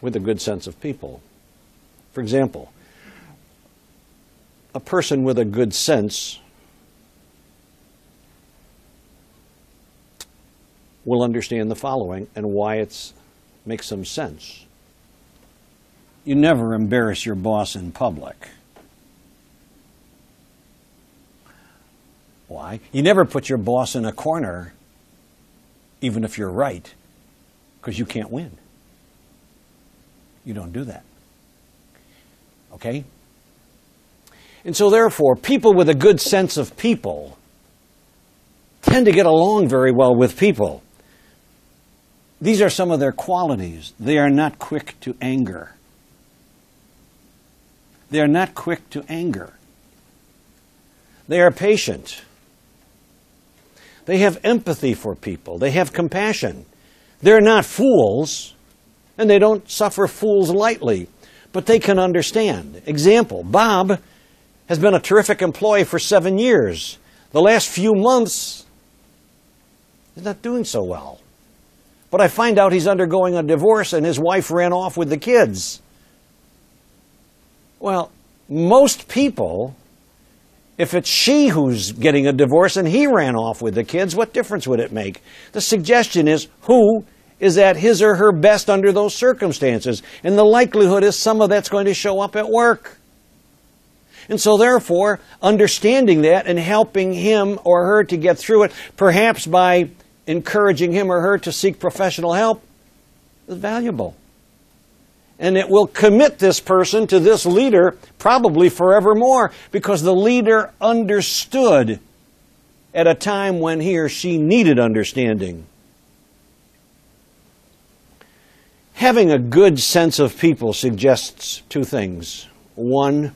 with a good sense of people. For example, a person with a good sense will understand the following and why it makes some sense. You never embarrass your boss in public. Why? You never put your boss in a corner, even if you're right, because you can't win. You don't do that. Okay? And so, therefore, people with a good sense of people tend to get along very well with people. These are some of their qualities. They are not quick to anger. They are not quick to anger. They are patient. They have empathy for people. They have compassion. They're not fools, and they don't suffer fools lightly, but they can understand. Example Bob has been a terrific employee for seven years. The last few months, he's not doing so well. But I find out he's undergoing a divorce and his wife ran off with the kids. Well, most people, if it's she who's getting a divorce and he ran off with the kids, what difference would it make? The suggestion is who is at his or her best under those circumstances? And the likelihood is some of that's going to show up at work. And so, therefore, understanding that and helping him or her to get through it, perhaps by encouraging him or her to seek professional help, is valuable. And it will commit this person to this leader probably forevermore because the leader understood at a time when he or she needed understanding. Having a good sense of people suggests two things. One,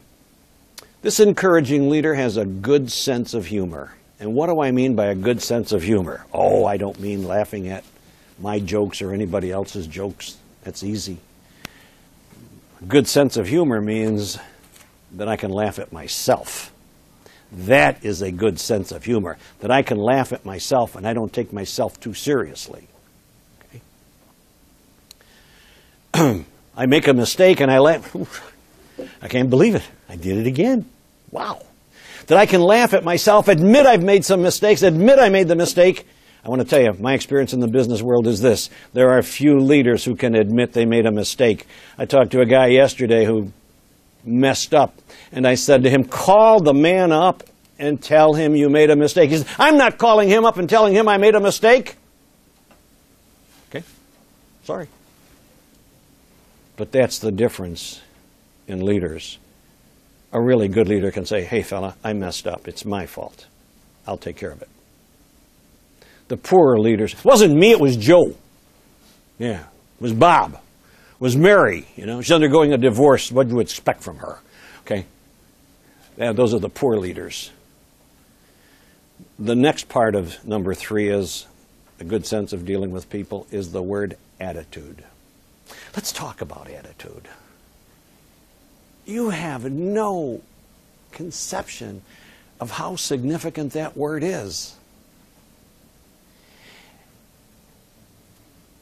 this encouraging leader has a good sense of humor. And what do I mean by a good sense of humor? Oh, I don't mean laughing at my jokes or anybody else's jokes. That's easy. A good sense of humor means that I can laugh at myself. That is a good sense of humor, that I can laugh at myself and I don't take myself too seriously. Okay? I make a mistake and I laugh. I can't believe it. I did it again. Wow. That I can laugh at myself, admit I've made some mistakes, admit I made the mistake. I want to tell you, my experience in the business world is this. There are few leaders who can admit they made a mistake. I talked to a guy yesterday who messed up, and I said to him, call the man up and tell him you made a mistake. He said, I'm not calling him up and telling him I made a mistake. Okay, sorry. But that's the difference in leaders. A really good leader can say, hey, fella, I messed up. It's my fault. I'll take care of it. The poorer leaders, it wasn't me, it was Joe. Yeah, it was Bob. It was Mary. You know, she's undergoing a divorce. What do you expect from her? Okay? Yeah, those are the poor leaders. The next part of number three is a good sense of dealing with people is the word attitude. Let's talk about attitude. You have no conception of how significant that word is.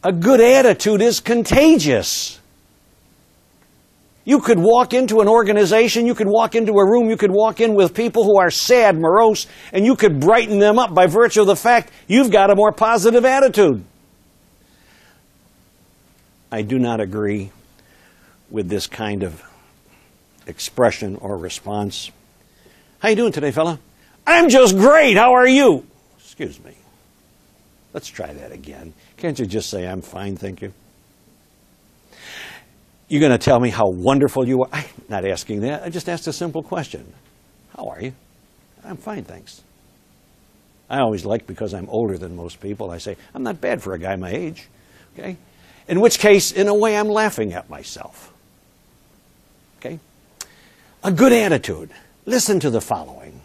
A good attitude is contagious. You could walk into an organization, you could walk into a room, you could walk in with people who are sad, morose, and you could brighten them up by virtue of the fact you've got a more positive attitude. I do not agree with this kind of expression or response. How you doing today, fella? I'm just great. How are you? Excuse me. Let's try that again. Can't you just say, I'm fine, thank you? You're going to tell me how wonderful you are? I'm not asking that. I just asked a simple question. How are you? I'm fine, thanks. I always like, because I'm older than most people, I say, I'm not bad for a guy my age. Okay? In which case, in a way, I'm laughing at myself. A good attitude. Listen to the following.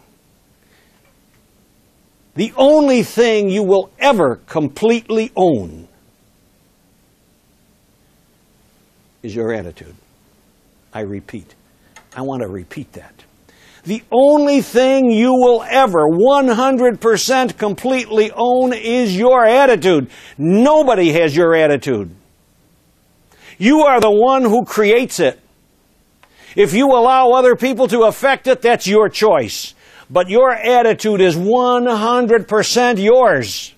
The only thing you will ever completely own is your attitude. I repeat. I want to repeat that. The only thing you will ever 100% completely own is your attitude. Nobody has your attitude. You are the one who creates it. If you allow other people to affect it, that's your choice. But your attitude is 100% yours.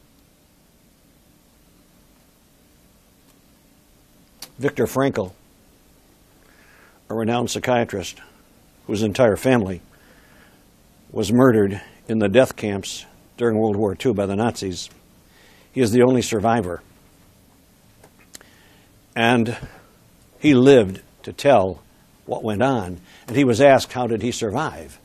Viktor Frankl, a renowned psychiatrist whose entire family was murdered in the death camps during World War II by the Nazis. He is the only survivor. And he lived to tell what went on. And he was asked, How did he survive?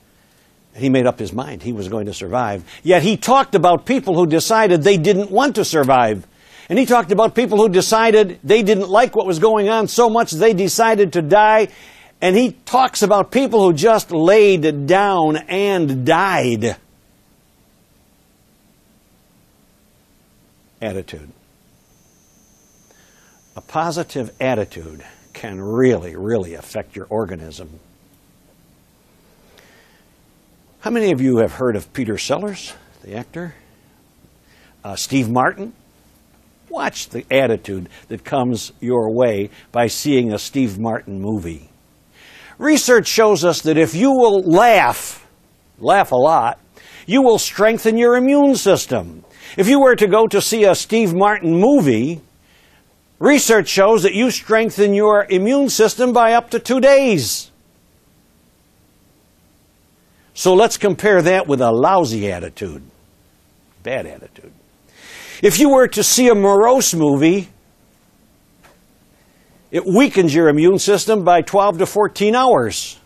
He made up his mind he was going to survive. Yet he talked about people who decided they didn't want to survive. And he talked about people who decided they didn't like what was going on so much they decided to die. And he talks about people who just laid down and died. Attitude. A positive attitude can really, really affect your organism. How many of you have heard of Peter Sellers, the actor? Uh, Steve Martin? Watch the attitude that comes your way by seeing a Steve Martin movie. Research shows us that if you will laugh, laugh a lot, you will strengthen your immune system. If you were to go to see a Steve Martin movie, research shows that you strengthen your immune system by up to two days. So let's compare that with a lousy attitude, bad attitude. If you were to see a morose movie, it weakens your immune system by 12 to 14 hours.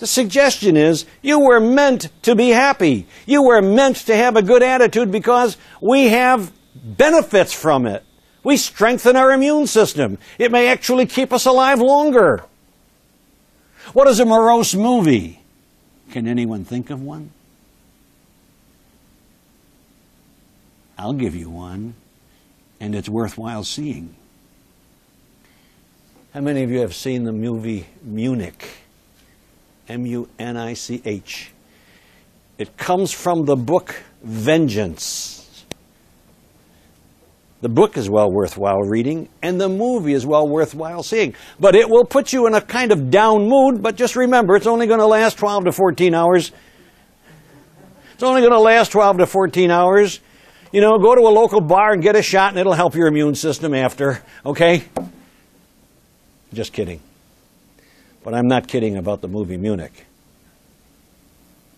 The suggestion is you were meant to be happy. You were meant to have a good attitude because we have benefits from it. We strengthen our immune system. It may actually keep us alive longer. What is a morose movie? Can anyone think of one? I'll give you one, and it's worthwhile seeing. How many of you have seen the movie Munich? M U N I C H. It comes from the book Vengeance. The book is well worthwhile reading, and the movie is well worthwhile seeing. But it will put you in a kind of down mood, but just remember, it's only going to last 12 to 14 hours. It's only going to last 12 to 14 hours. You know, go to a local bar and get a shot, and it'll help your immune system after, okay? Just kidding. But I'm not kidding about the movie Munich.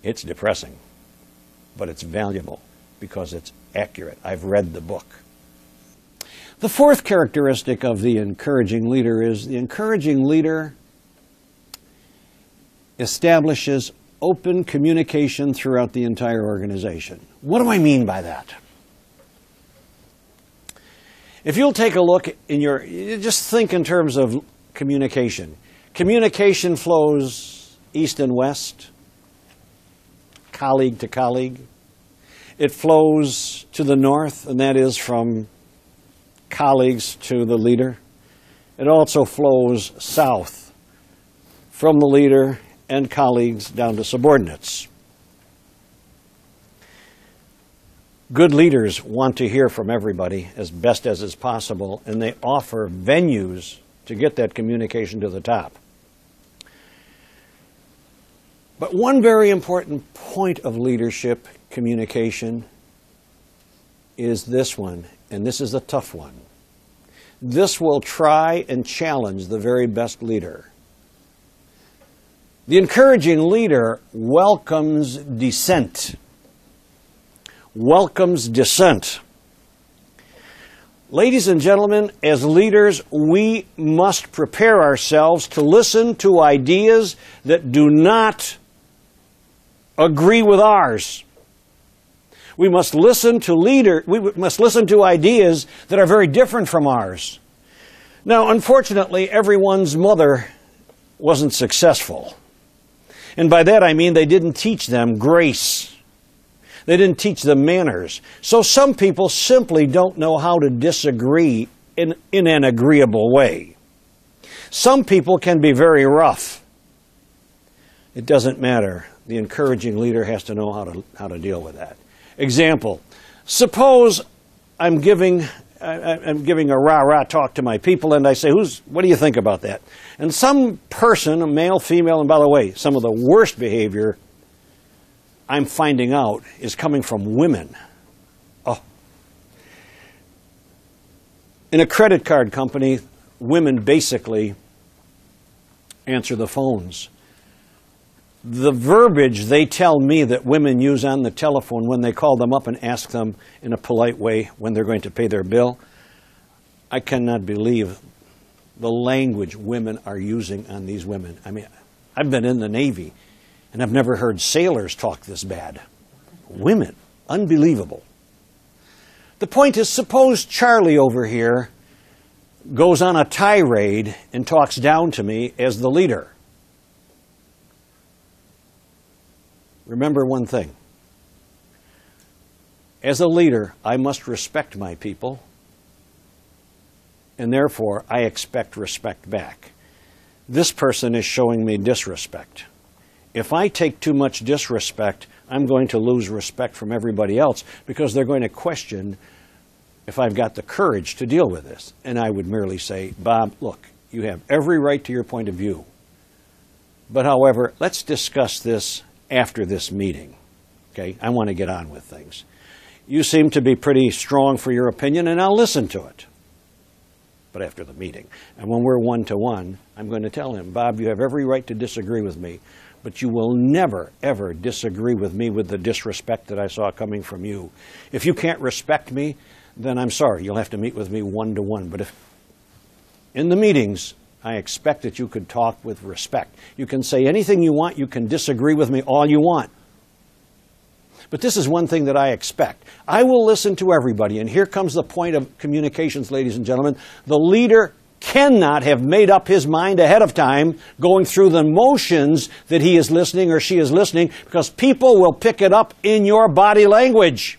It's depressing, but it's valuable because it's accurate. I've read the book. The fourth characteristic of the encouraging leader is the encouraging leader establishes open communication throughout the entire organization. What do I mean by that? If you'll take a look in your, just think in terms of communication. Communication flows east and west, colleague to colleague. It flows to the north, and that is from colleagues to the leader. It also flows south from the leader and colleagues down to subordinates. Good leaders want to hear from everybody as best as is possible, and they offer venues to get that communication to the top. But one very important point of leadership communication is this one, and this is a tough one. This will try and challenge the very best leader. The encouraging leader welcomes dissent, welcomes dissent. Ladies and gentlemen, as leaders, we must prepare ourselves to listen to ideas that do not agree with ours. We must listen to leader, we must listen to ideas that are very different from ours. Now, unfortunately, everyone's mother wasn't successful. And by that I mean they didn't teach them grace. They didn't teach them manners. So some people simply don't know how to disagree in, in an agreeable way. Some people can be very rough. It doesn't matter. The encouraging leader has to know how to, how to deal with that. Example, suppose I'm giving, I, I'm giving a rah-rah talk to my people and I say, Who's, what do you think about that? And some person, a male, female, and by the way, some of the worst behavior I'm finding out is coming from women. Oh. In a credit card company, women basically answer the phones. The verbiage they tell me that women use on the telephone when they call them up and ask them in a polite way when they're going to pay their bill, I cannot believe the language women are using on these women. I mean, I've been in the Navy And I've never heard sailors talk this bad. Women, unbelievable. The point is, suppose Charlie over here goes on a tirade and talks down to me as the leader. Remember one thing. As a leader, I must respect my people, and therefore I expect respect back. This person is showing me disrespect. If I take too much disrespect, I'm going to lose respect from everybody else because they're going to question if I've got the courage to deal with this. And I would merely say, Bob, look, you have every right to your point of view. But however, let's discuss this after this meeting. Okay? I want to get on with things. You seem to be pretty strong for your opinion, and I'll listen to it. But after the meeting. And when we're one to one, I'm going to tell him, Bob, you have every right to disagree with me, but you will never, ever disagree with me with the disrespect that I saw coming from you. If you can't respect me, then I'm sorry. You'll have to meet with me one to one. But if in the meetings, I expect that you could talk with respect. You can say anything you want. You can disagree with me all you want. But this is one thing that I expect. I will listen to everybody. And here comes the point of communications, ladies and gentlemen. The leader cannot have made up his mind ahead of time going through the motions that he is listening or she is listening because people will pick it up in your body language.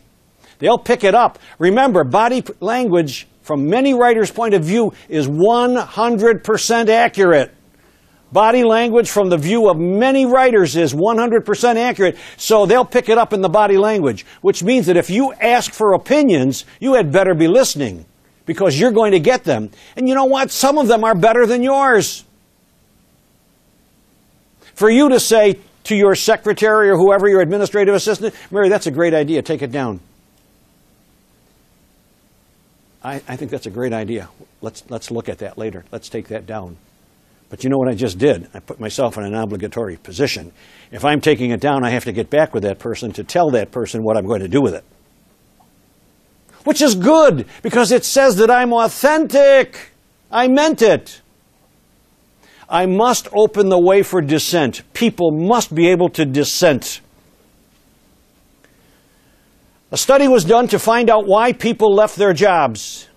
They'll pick it up. Remember, body language, from many writers' point of view, is 100% accurate. Body language, from the view of many writers, is 100% accurate. So they'll pick it up in the body language, which means that if you ask for opinions, you had better be listening because you're going to get them. And you know what? Some of them are better than yours. For you to say to your secretary or whoever your administrative assistant, Mary, that's a great idea, take it down. I, I think that's a great idea. Let's, let's look at that later. Let's take that down. But you know what I just did? I put myself in an obligatory position. If I'm taking it down, I have to get back with that person to tell that person what I'm going to do with it. Which is good because it says that I'm authentic. I meant it. I must open the way for dissent. People must be able to dissent. A study was done to find out why people left their jobs.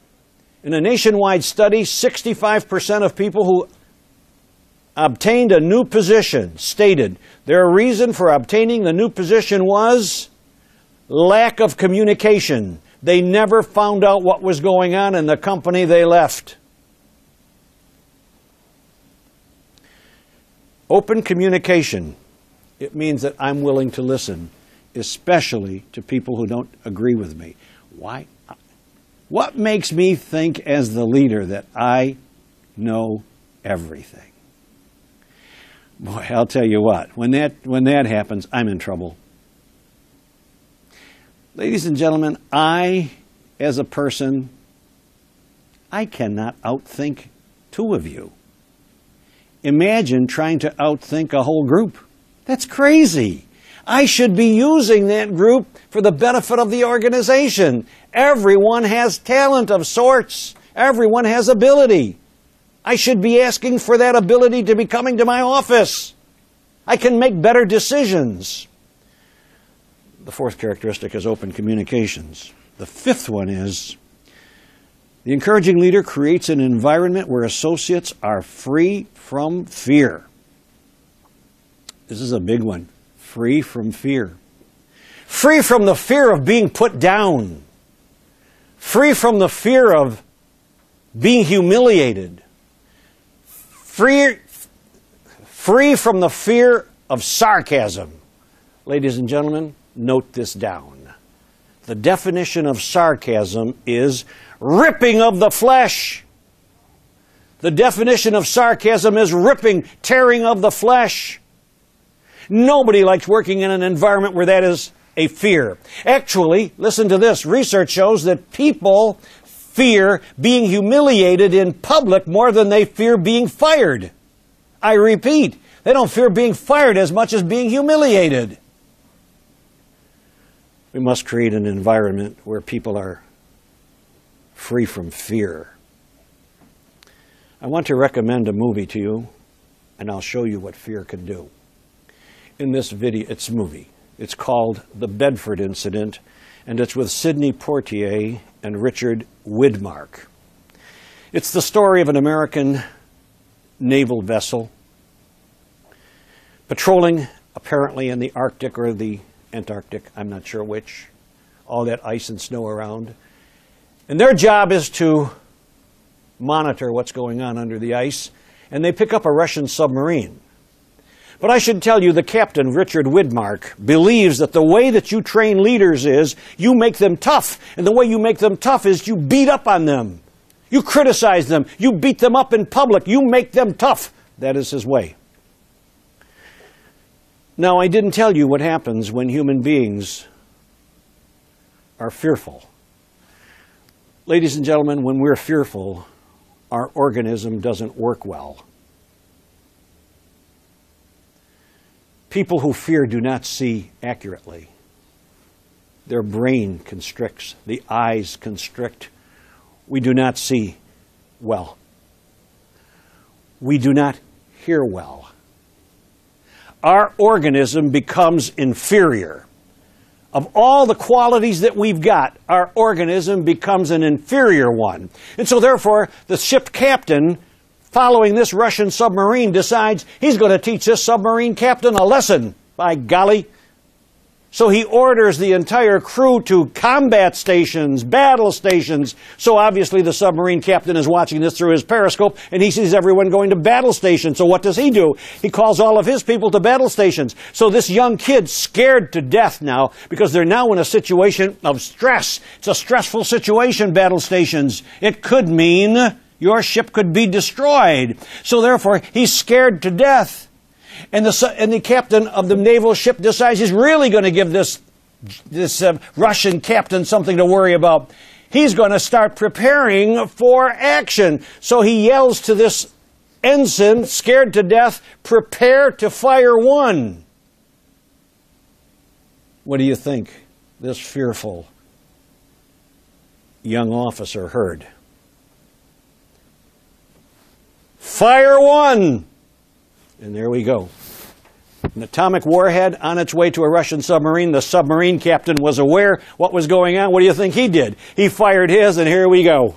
In a nationwide study, 65% of people who obtained a new position stated their reason for obtaining the new position was lack of communication. They never found out what was going on in the company they left. Open communication. It means that I'm willing to listen especially to people who don't agree with me. Why? What makes me think as the leader that I know everything? Boy, I'll tell you what, when that, when that happens, I'm in trouble. Ladies and gentlemen, I, as a person, I cannot outthink two of you. Imagine trying to outthink a whole group. That's crazy. I should be using that group for the benefit of the organization. Everyone has talent of sorts. Everyone has ability. I should be asking for that ability to be coming to my office. I can make better decisions. The fourth characteristic is open communications. The fifth one is the encouraging leader creates an environment where associates are free from fear. This is a big one free from fear, free from the fear of being put down, free from the fear of being humiliated, free, free from the fear of sarcasm. Ladies and gentlemen, note this down. The definition of sarcasm is ripping of the flesh. The definition of sarcasm is ripping, tearing of the flesh. Nobody likes working in an environment where that is a fear. Actually, listen to this. Research shows that people fear being humiliated in public more than they fear being fired. I repeat, they don't fear being fired as much as being humiliated. We must create an environment where people are free from fear. I want to recommend a movie to you, and I'll show you what fear can do. In this video, it's movie. It's called The Bedford Incident, and it's with Sidney Poitier and Richard Widmark. It's the story of an American naval vessel patrolling apparently in the Arctic or the Antarctic, I'm not sure which, all that ice and snow around. And their job is to monitor what's going on under the ice, and they pick up a Russian submarine. But I should tell you, the captain, Richard Widmark, believes that the way that you train leaders is you make them tough. And the way you make them tough is you beat up on them. You criticize them. You beat them up in public. You make them tough. That is his way. Now, I didn't tell you what happens when human beings are fearful. Ladies and gentlemen, when we're fearful, our organism doesn't work well. People who fear do not see accurately. Their brain constricts, the eyes constrict. We do not see well. We do not hear well. Our organism becomes inferior. Of all the qualities that we've got, our organism becomes an inferior one. And so, therefore, the ship captain following this Russian submarine decides he's going to teach this submarine captain a lesson. By golly. So he orders the entire crew to combat stations, battle stations. So obviously the submarine captain is watching this through his periscope and he sees everyone going to battle stations. So what does he do? He calls all of his people to battle stations. So this young kid scared to death now because they're now in a situation of stress. It's a stressful situation, battle stations. It could mean your ship could be destroyed. So therefore, he's scared to death. And the, and the captain of the naval ship decides he's really going to give this, this uh, Russian captain something to worry about. He's going to start preparing for action. So he yells to this ensign, scared to death, prepare to fire one. What do you think this fearful young officer heard? Fire one! And there we go. An atomic warhead on its way to a Russian submarine. The submarine captain was aware what was going on. What do you think he did? He fired his, and here we go.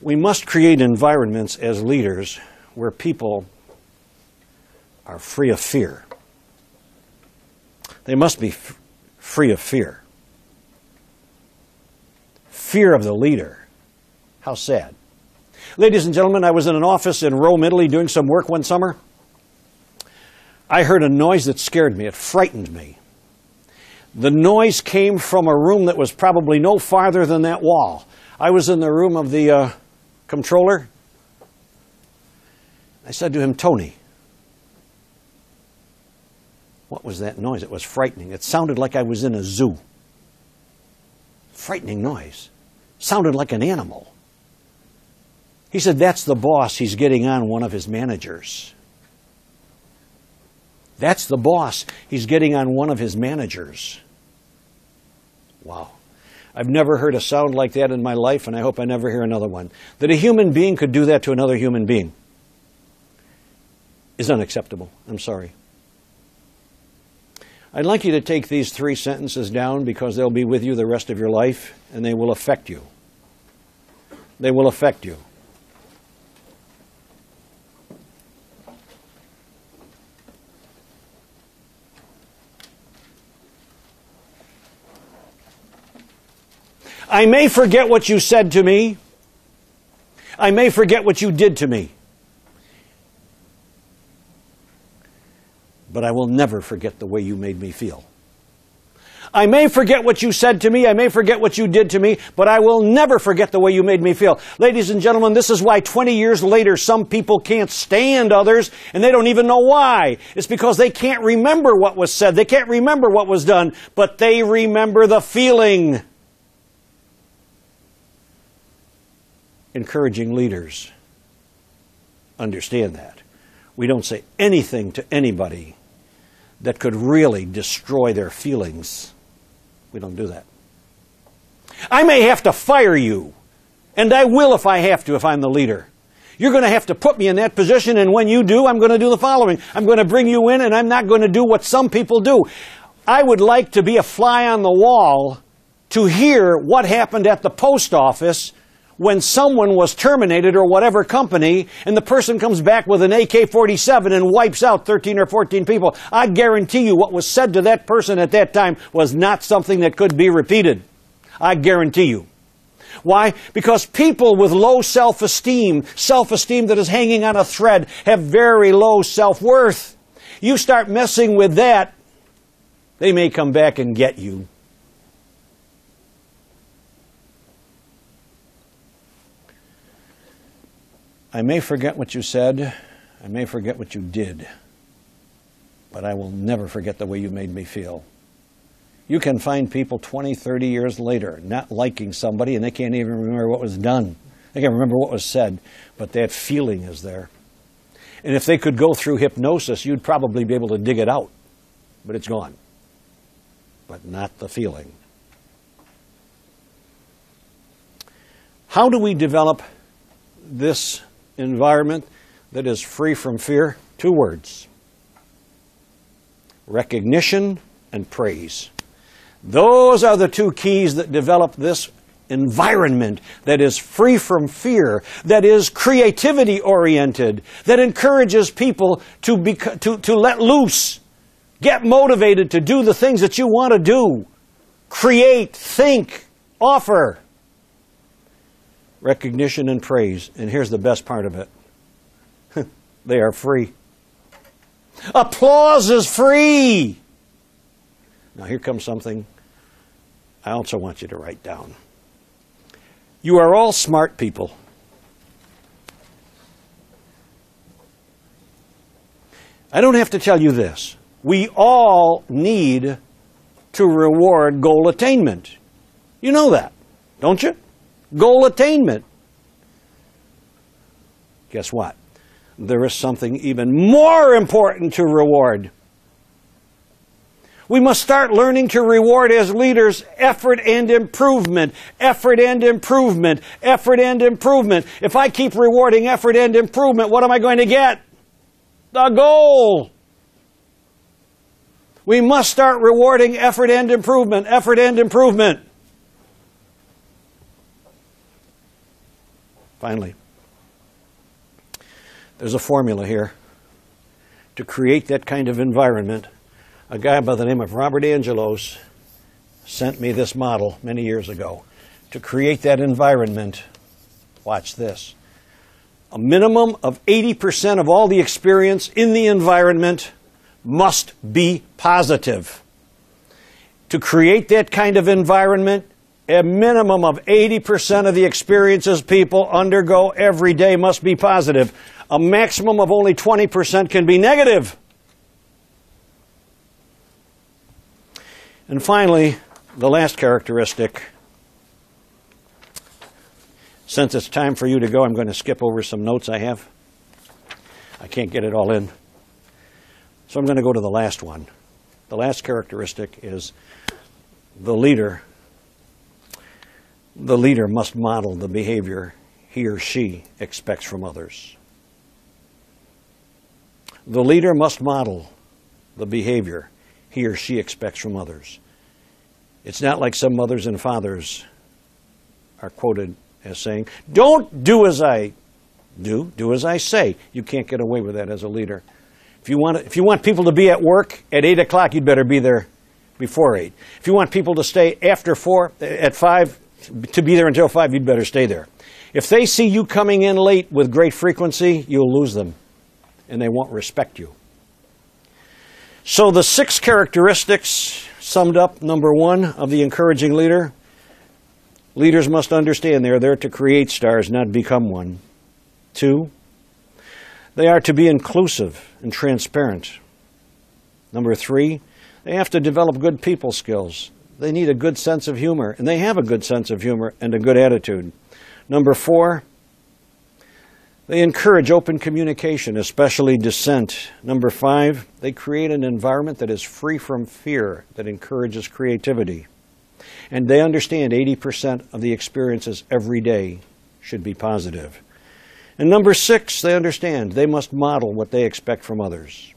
We must create environments as leaders where people are free of fear. They must be free of fear. Fear of the leader. How sad. Ladies and gentlemen, I was in an office in Rome, Italy, doing some work one summer. I heard a noise that scared me. It frightened me. The noise came from a room that was probably no farther than that wall. I was in the room of the uh. I said to him, Tony, what was that noise? It was frightening. It sounded like I was in a zoo. Frightening noise. Sounded like an animal. He said, That's the boss. He's getting on one of his managers. That's the boss. He's getting on one of his managers. Wow. I've never heard a sound like that in my life, and I hope I never hear another one. That a human being could do that to another human being is unacceptable. I'm sorry. I'd like you to take these three sentences down because they'll be with you the rest of your life, and they will affect you. They will affect you. I may forget what you said to me. I may forget what you did to me. But I will never forget the way you made me feel. I may forget what you said to me, I may forget what you did to me, but I will never forget the way you made me feel. Ladies and gentlemen, this is why 20 years later some people can't stand others and they don't even know why. It's because they can't remember what was said, they can't remember what was done, but they remember the feeling. Encouraging leaders understand that. We don't say anything to anybody that could really destroy their feelings. We don't do that. I may have to fire you, and I will if I have to if I'm the leader. You're going to have to put me in that position, and when you do, I'm going to do the following. I'm going to bring you in, and I'm not going to do what some people do. I would like to be a fly on the wall to hear what happened at the post office when someone was terminated or whatever company, and the person comes back with an AK 47 and wipes out 13 or 14 people. I guarantee you what was said to that person at that time was not something that could be repeated. I guarantee you. Why? Because people with low self esteem, self esteem that is hanging on a thread, have very low self worth. You start messing with that, they may come back and get you. I may forget what you said, I may forget what you did, but I will never forget the way you made me feel. You can find people 20, 30 years later not liking somebody and they can't even remember what was done. They can't remember what was said, but that feeling is there. And if they could go through hypnosis, you'd probably be able to dig it out, but it's gone. But not the feeling. How do we develop this environment that is free from fear? Two words recognition and praise. Those are the two keys that develop this environment that is free from fear, that is creativity oriented, that encourages people to, be, to, to let loose, get motivated to do the things that you want to do, create, think, offer. Recognition and praise. And here's the best part of it they are free. Applause is free. Now, here comes something I also want you to write down. You are all smart people. I don't have to tell you this. We all need to reward goal attainment. You know that, don't you? Goal attainment. Guess what? There is something even more important to reward. We must start learning to reward as leaders effort and improvement, effort and improvement, effort and improvement. If I keep rewarding effort and improvement, what am I going to get? The goal. We must start rewarding effort and improvement, effort and improvement. Finally, there's a formula here to create that kind of environment a guy by the name of Robert Angelos sent me this model many years ago. To create that environment, watch this. A minimum of 80% of all the experience in the environment must be positive. To create that kind of environment, a minimum of 80% of the experiences people undergo every day must be positive. A maximum of only 20% can be negative. And finally, the last characteristic. Since it's time for you to go, I'm going to skip over some notes I have. I can't get it all in. So I'm going to go to the last one. The last characteristic is the leader. The leader must model the behavior he or she expects from others. The leader must model the behavior he or she expects from others. It's not like some mothers and fathers are quoted as saying, Don't do as I do, do as I say. You can't get away with that as a leader. If you want, if you want people to be at work at 8 o'clock, you'd better be there before 8. If you want people to stay after 4, at 5, to be there until 5, you'd better stay there. If they see you coming in late with great frequency, you'll lose them and they won't respect you. So the six characteristics summed up number one of the encouraging leader leaders must understand they are there to create stars, not become one. Two, they are to be inclusive and transparent. Number three, they have to develop good people skills. They need a good sense of humor, and they have a good sense of humor and a good attitude. Number four, they encourage open communication, especially dissent. Number five, they create an environment that is free from fear, that encourages creativity. And they understand 80% of the experiences every day should be positive. And number six, they understand they must model what they expect from others.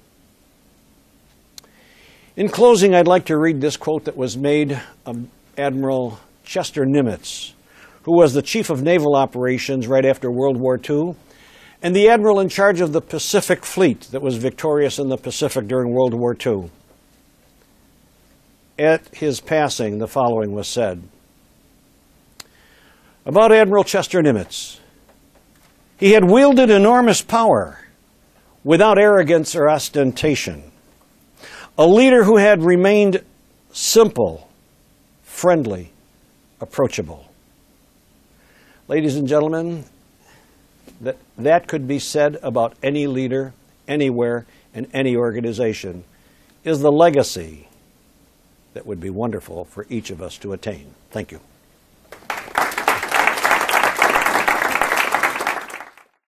In closing, I'd like to read this quote that was made of Admiral Chester Nimitz, who was the chief of naval operations right after World War II, and the admiral in charge of the Pacific Fleet that was victorious in the Pacific during World War II. At his passing, the following was said about Admiral Chester Nimitz. He had wielded enormous power without arrogance or ostentation. A leader who had remained simple, friendly, approachable. Ladies and gentlemen, that, that could be said about any leader, anywhere, in any organization, is the legacy that would be wonderful for each of us to attain. Thank you.